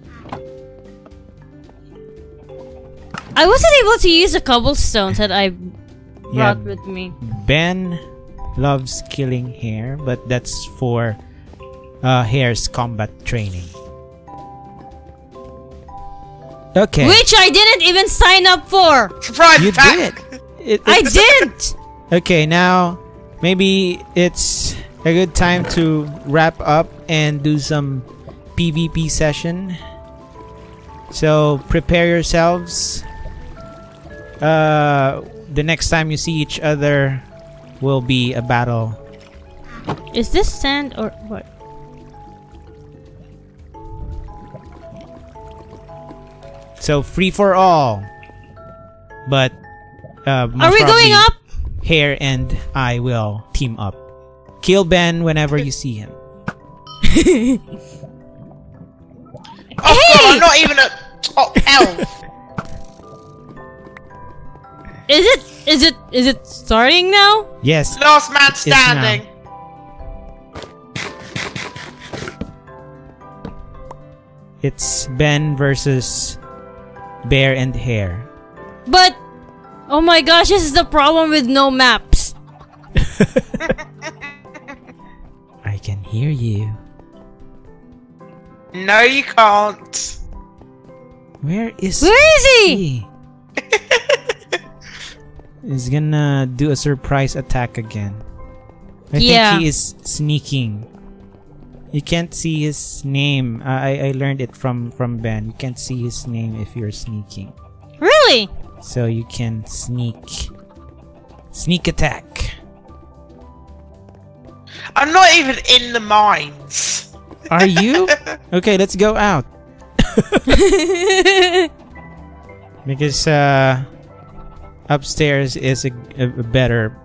I wasn't able to use the cobblestones that I Yeah, brought with me. Ben loves killing Hare, but that's for uh, Hare's combat training. Okay, Which I didn't even sign up for! Surprise you attack. did. It, I didn't! Okay, now maybe it's a good time to wrap up and do some PvP session. So prepare yourselves. Uh, the next time you see each other will be a battle Is this sand or what? So free for all. But uh, Are we going up? Hare and I will team up. Kill Ben whenever you see him. Oh god, I'm not even at top health. Is it Is it is it starting now? Yes. Last man now. standing. It's Ben versus Bear and Hare. But oh my gosh, this is the problem with no maps. I can hear you. No, you can't. Where is Where is he? he? He's gonna do a surprise attack again. I Yeah. think he is sneaking. You can't see his name. I I learned it from from Ben. You can't see his name if you're sneaking. Really? So you can sneak. Sneak attack. I'm not even in the mines. Are you? okay, let's go out. Because uh upstairs is a, a, a better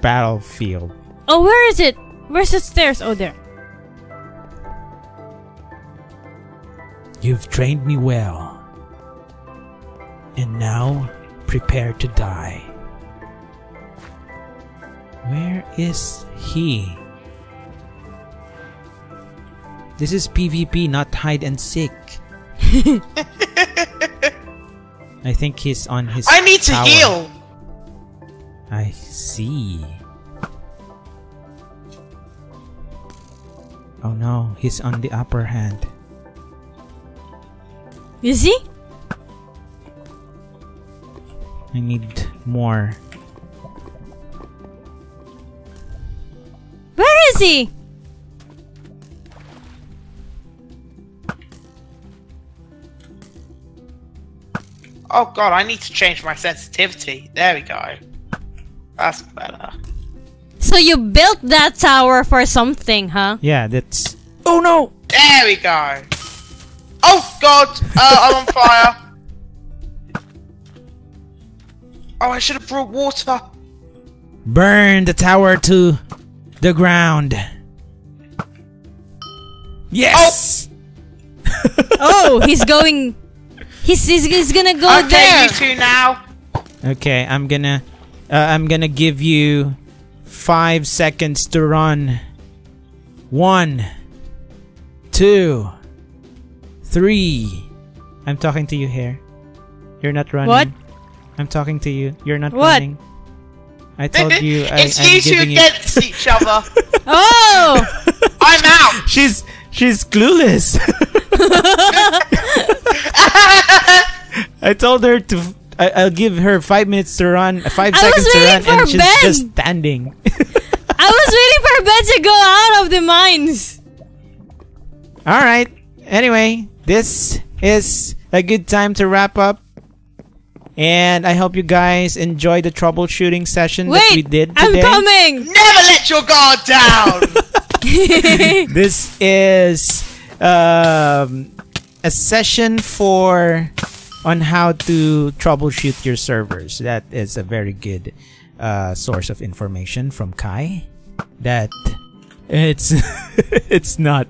battlefield. oh, where is it? Where's the stairs? Oh, there. You've trained me well. And now prepare to die. Where is he? This is PvP, not hide and seek. I think he's on his. I need to tower. heal. I see. Oh no, he's on the upper hand. Is he? I need more. Where is he? Oh god, I need to change my sensitivity. There we go. That's better. So you built that tower for something, huh? Yeah, that's. Oh no! There we go. Oh god, uh, I'm on fire. Oh, I should have brought water. Burn the tower to the ground. Yes! Oh, he's going. He's he's, he's gonna go okay, there. you two now. Okay, I'm gonna. Uh, I'm gonna give you five seconds to run. One, two, three. I'm talking to you here. You're not running. What? I'm talking to you. You're not What? running. I told you. I, it's I'm you two giving you. against each other. Oh, I'm out. She's she's clueless. I told her to. I, I'll give her five minutes to run, uh, five I seconds to run, for and she's Ben. just standing. I was waiting for Ben to go out of the mines. All right. Anyway, this is a good time to wrap up. And I hope you guys enjoy the troubleshooting session that we Wait, did I'm coming. Never let your guard down. This is um, a session for on how to troubleshoot your servers. That is a very good uh, source of information from Kai. That it's it's not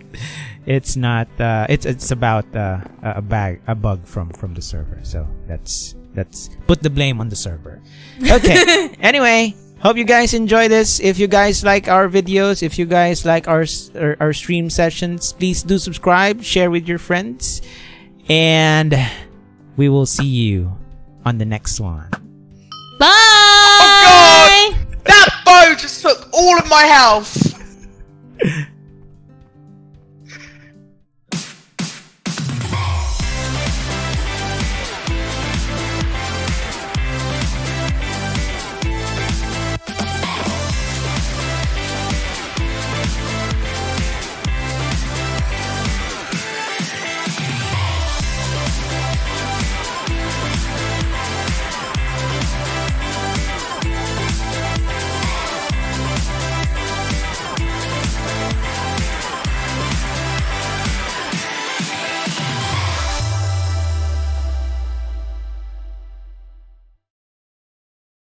it's not uh, it's it's about uh, a bag a bug from from the server. So that's that's put the blame on the server. Okay. anyway, hope you guys enjoy this. If you guys like our videos, if you guys like our our, our stream sessions, please do subscribe, share with your friends, and we will see you on the next one. Bye. Oh, God. that bow just took all of my health.